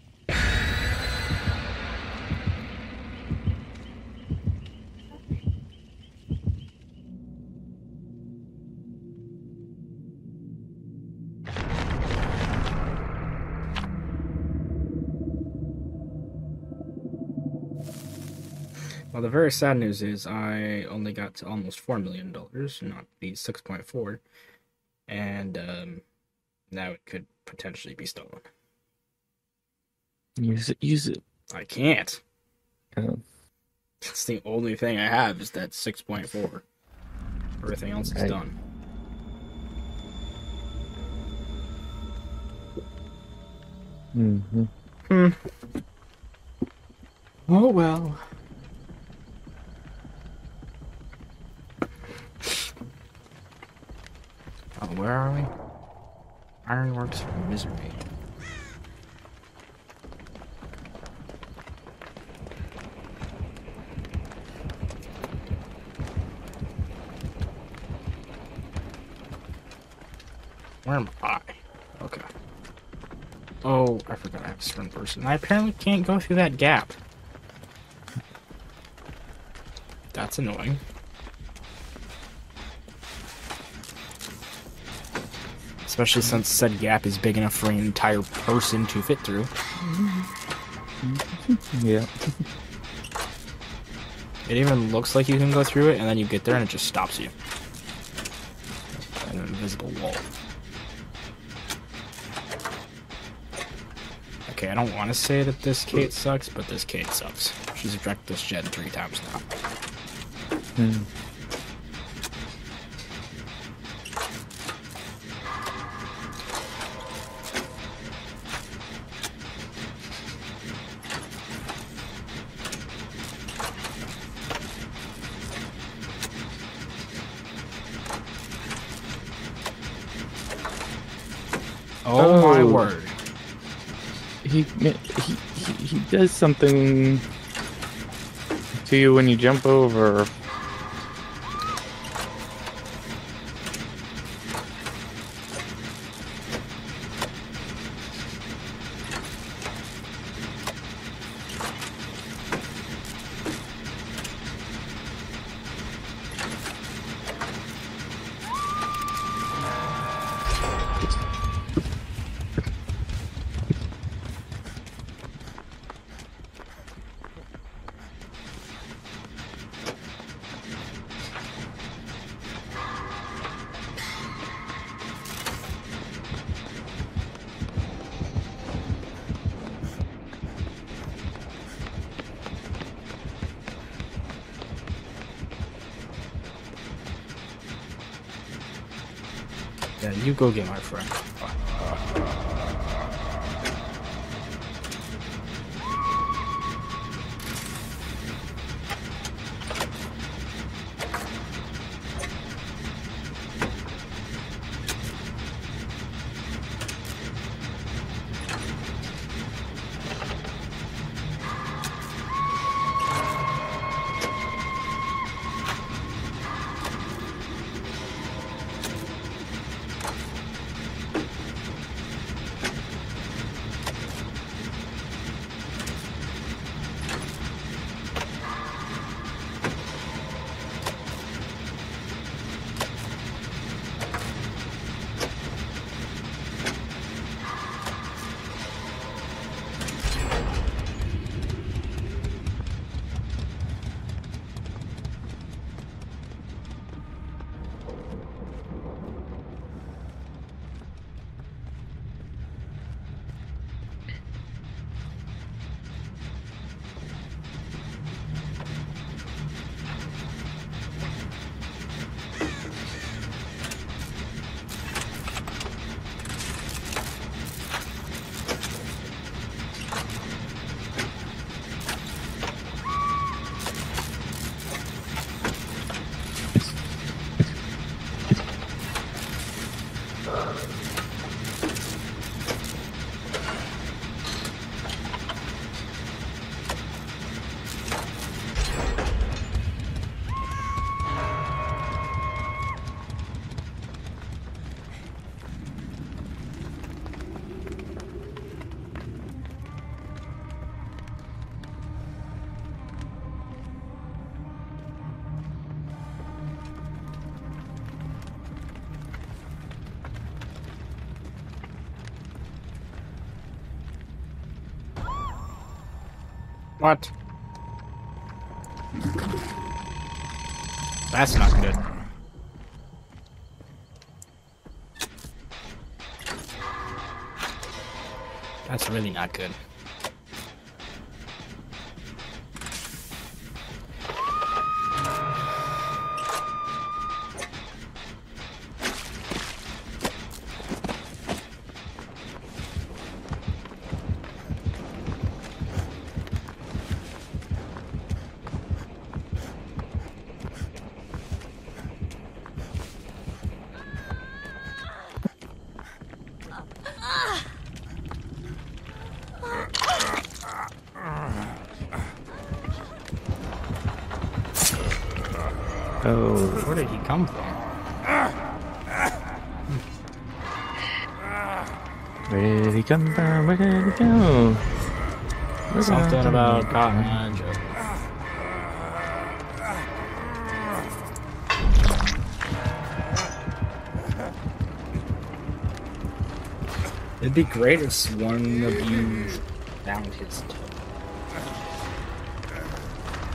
Well, the very sad news is I only got to almost four million dollars, not the six point four, and um, now it could potentially be stolen. Use it. Use it. I can't. Oh. That's the only thing I have is that six point four. Everything else is Right. done. Mm-hmm. Hmm. Oh well. Oh, where are we? Ironworks Misery. Where am I? Okay. Oh, I forgot I have a sprint person. I apparently can't go through that gap. That's annoying. Especially since said gap is big enough for an entire person to fit through. Yeah. It even looks like you can go through it, and then you get there and it just stops you. An invisible wall. Okay, I don't want to say that this Kate sucks, but this Kate sucks. She's wrecked this jet three times now. Mm. Oh, my Oh. word. He, he he he does something to you when you jump over. What? That's not good. That's really not good. Where did he go? Where's Something about Cotton Eye. It'd be great if one of you found his toe.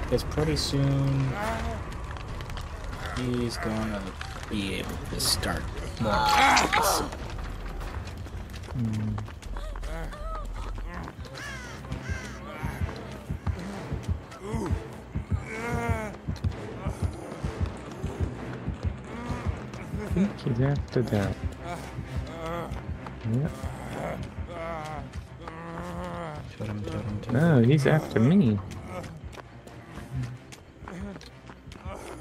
Because pretty soon he's gonna be able to start more. Practice. I think he's after that. Yep. Totem, totem, totem. No, he's after me.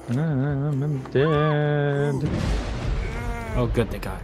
Ah, I'm dead. Oh, good, they got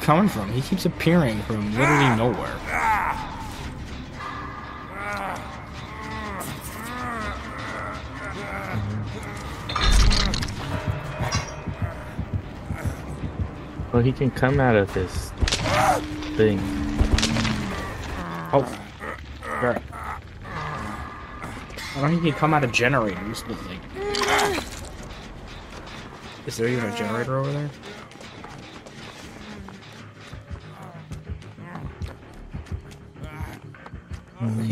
keep coming from? He keeps appearing from literally nowhere. Well, he can come out of this thing. Oh. Where? I don't think he can come out of generators, but like. Is there even a generator over there?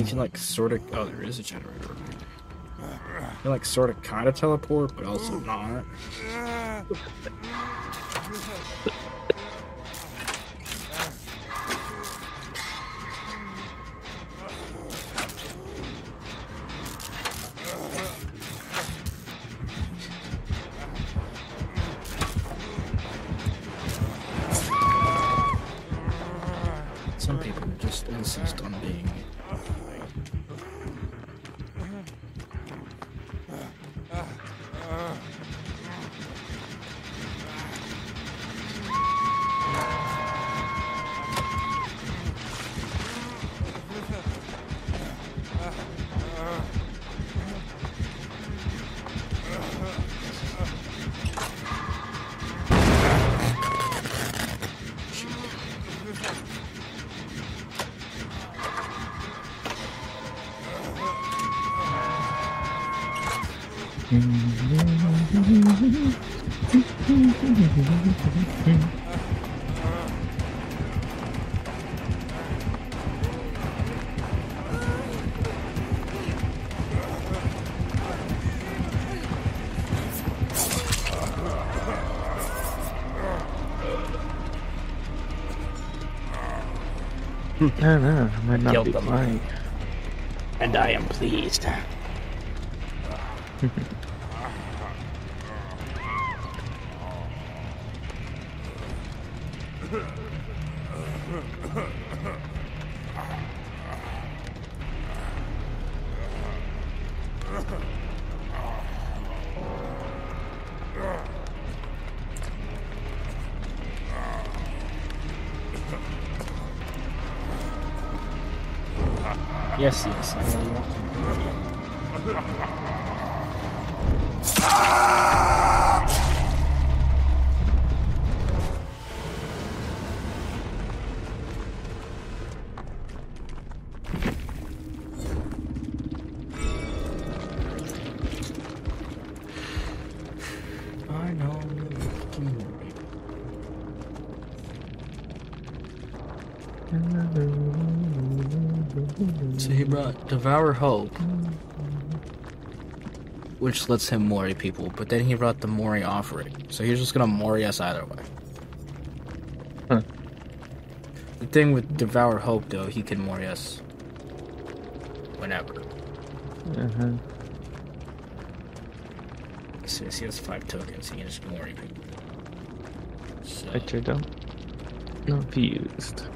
Can like sort of. Oh, there is a generator. there. Can like sort of kind of teleport, but also not. I don't know. I might not be them. lying. And I am pleased. Yes, yes, Devour Hope, which lets him Mori people, but then he brought the Mori offering. So he's just gonna Mori us either way. Huh. The thing with Devour Hope, though, he can Mori us whenever. Uh-huh. Soon as he has five tokens, he can just Mori people. So, I sure don't. Not confused.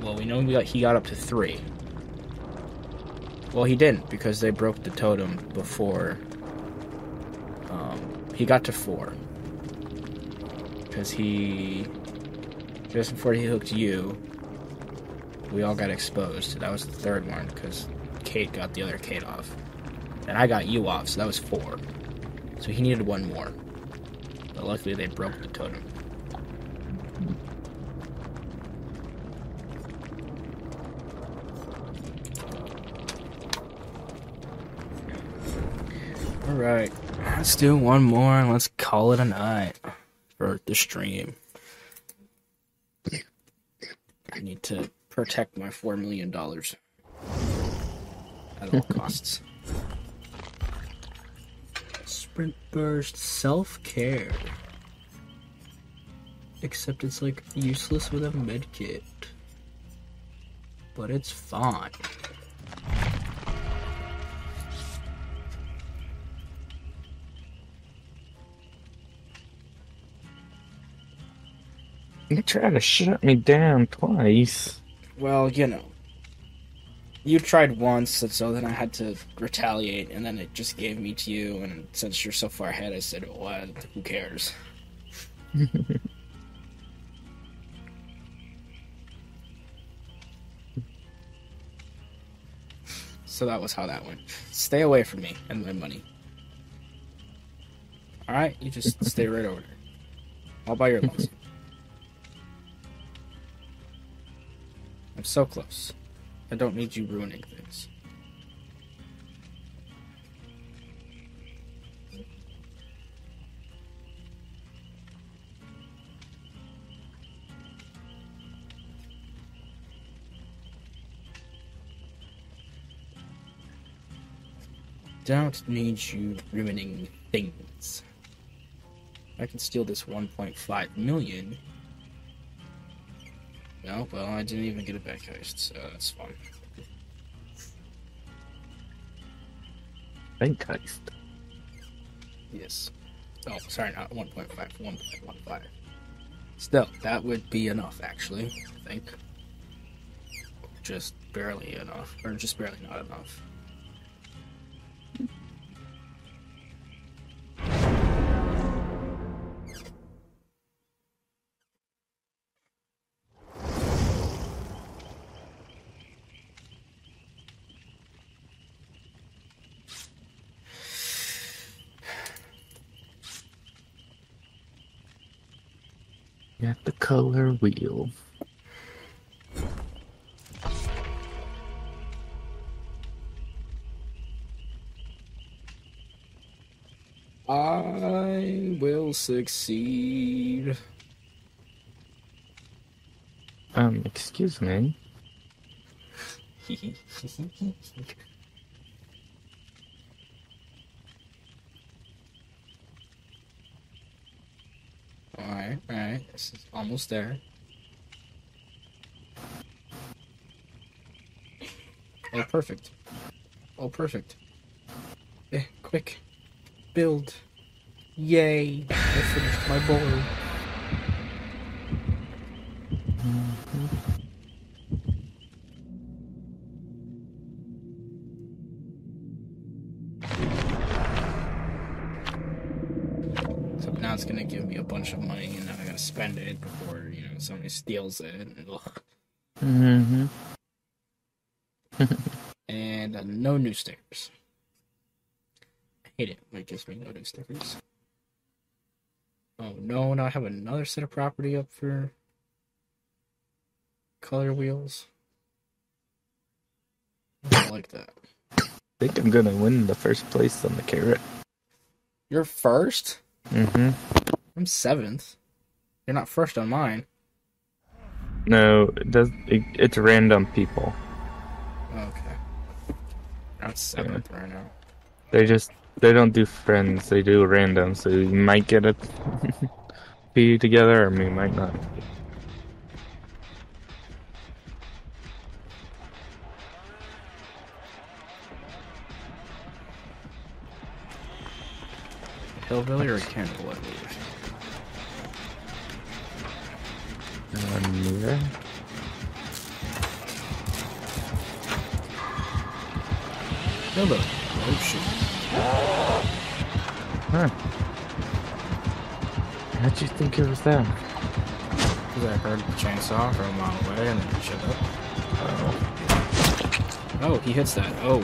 well, we know we got, he got up to three. Well, he didn't because they broke the totem before. Um, he got to four because he just before he hooked you. We all got exposed. That was the third one because Kate got the other Kate off, and I got you off, so that was four. So he needed one more. But luckily, they broke the totem. All right, let's do one more and let's call it a night for the stream. I need to protect my four million dollars at all costs. Sprint burst self care. Except it's like useless with a med kit. But it's fine. You tried to shut me down twice. Well, you know. You tried once, so then I had to retaliate, and then it just gave me to you, and since you're so far ahead, I said, what? Who cares? so that was how that went. Stay away from me and my money. Alright, you just stay right over there. I'll buy your lunch. I'm so close. I don't need you ruining things. Don't need you ruining things. I can steal this 1.5 million no, well, I didn't even get a back heist, so that's fine. Bank heist. Yes. Oh, sorry, not 1.5, 1.15. Still, that would be enough, actually, I think. Just barely enough, or just barely not enough. Color wheel. I will succeed. Um, excuse me. alright, this is almost there. Oh, perfect. Oh, perfect. Eh, quick. Build. Yay. I finished my board. Spend it before, you know, somebody steals it. Mm-hmm. And uh, no new stickers. I hate it when it gives me no new stickers. Oh no, now I have another set of property up for color wheels. I don't like that. I think I'm gonna win the first place on the carrot. You're first? Mm-hmm. I'm seventh. You're not first on mine. No, it does. It, it's random people. Okay. I'm seventh right now. They just they don't do friends. They do random. So you might get a be together, or we might not. Hillbilly or a Cannibal, I believe. Hillbilly. Oh shit. Huh. How'd you think it was them? Because I heard the chainsaw from a mile away and then shut up. Oh. Oh, he hits that. Oh.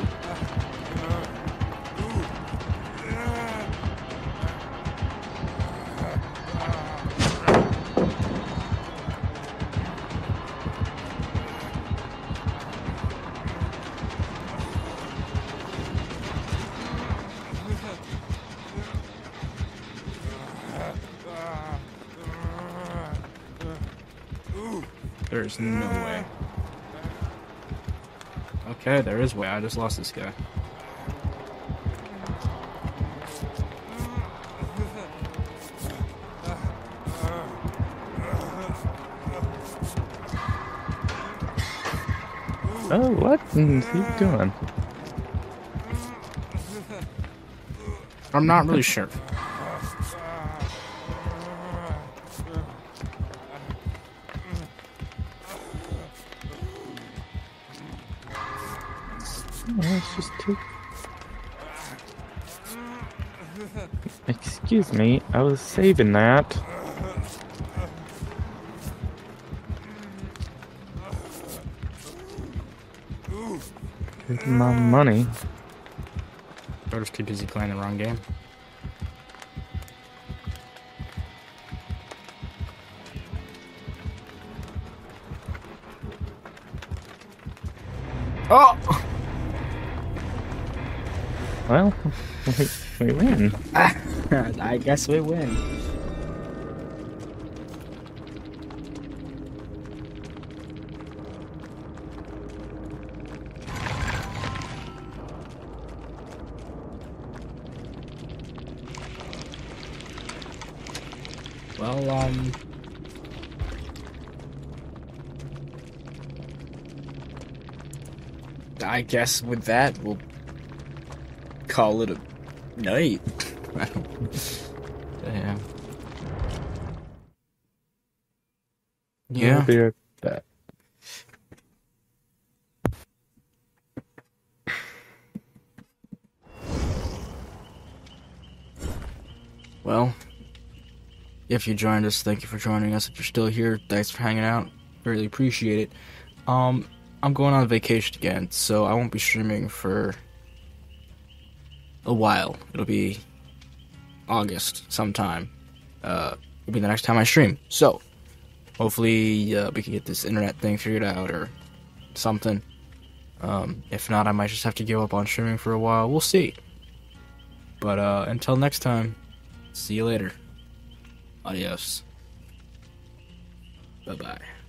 There's no way. Okay, there is way. I just lost this guy. Oh, what? Keep going. I'm not really sure. Excuse me, I was saving that. Here's my money. Or just too busy playing the wrong game. Oh! Well, we, we win. Ah! I guess we win. Well, um... I guess with that, we'll call it a night. Don't. Yeah. I'll Yeah. be right back. Well, if you joined us, thank you for joining us. If you're still here, thanks for hanging out. Really appreciate it. Um, I'm going on vacation again, so I won't be streaming for a while. It'll be August sometime. Uh, will be the next time I stream. So, hopefully, uh, we can get this internet thing figured out or something. Um, if not, I might just have to give up on streaming for a while. We'll see. But uh, until next time. See you later. Adios. Bye bye.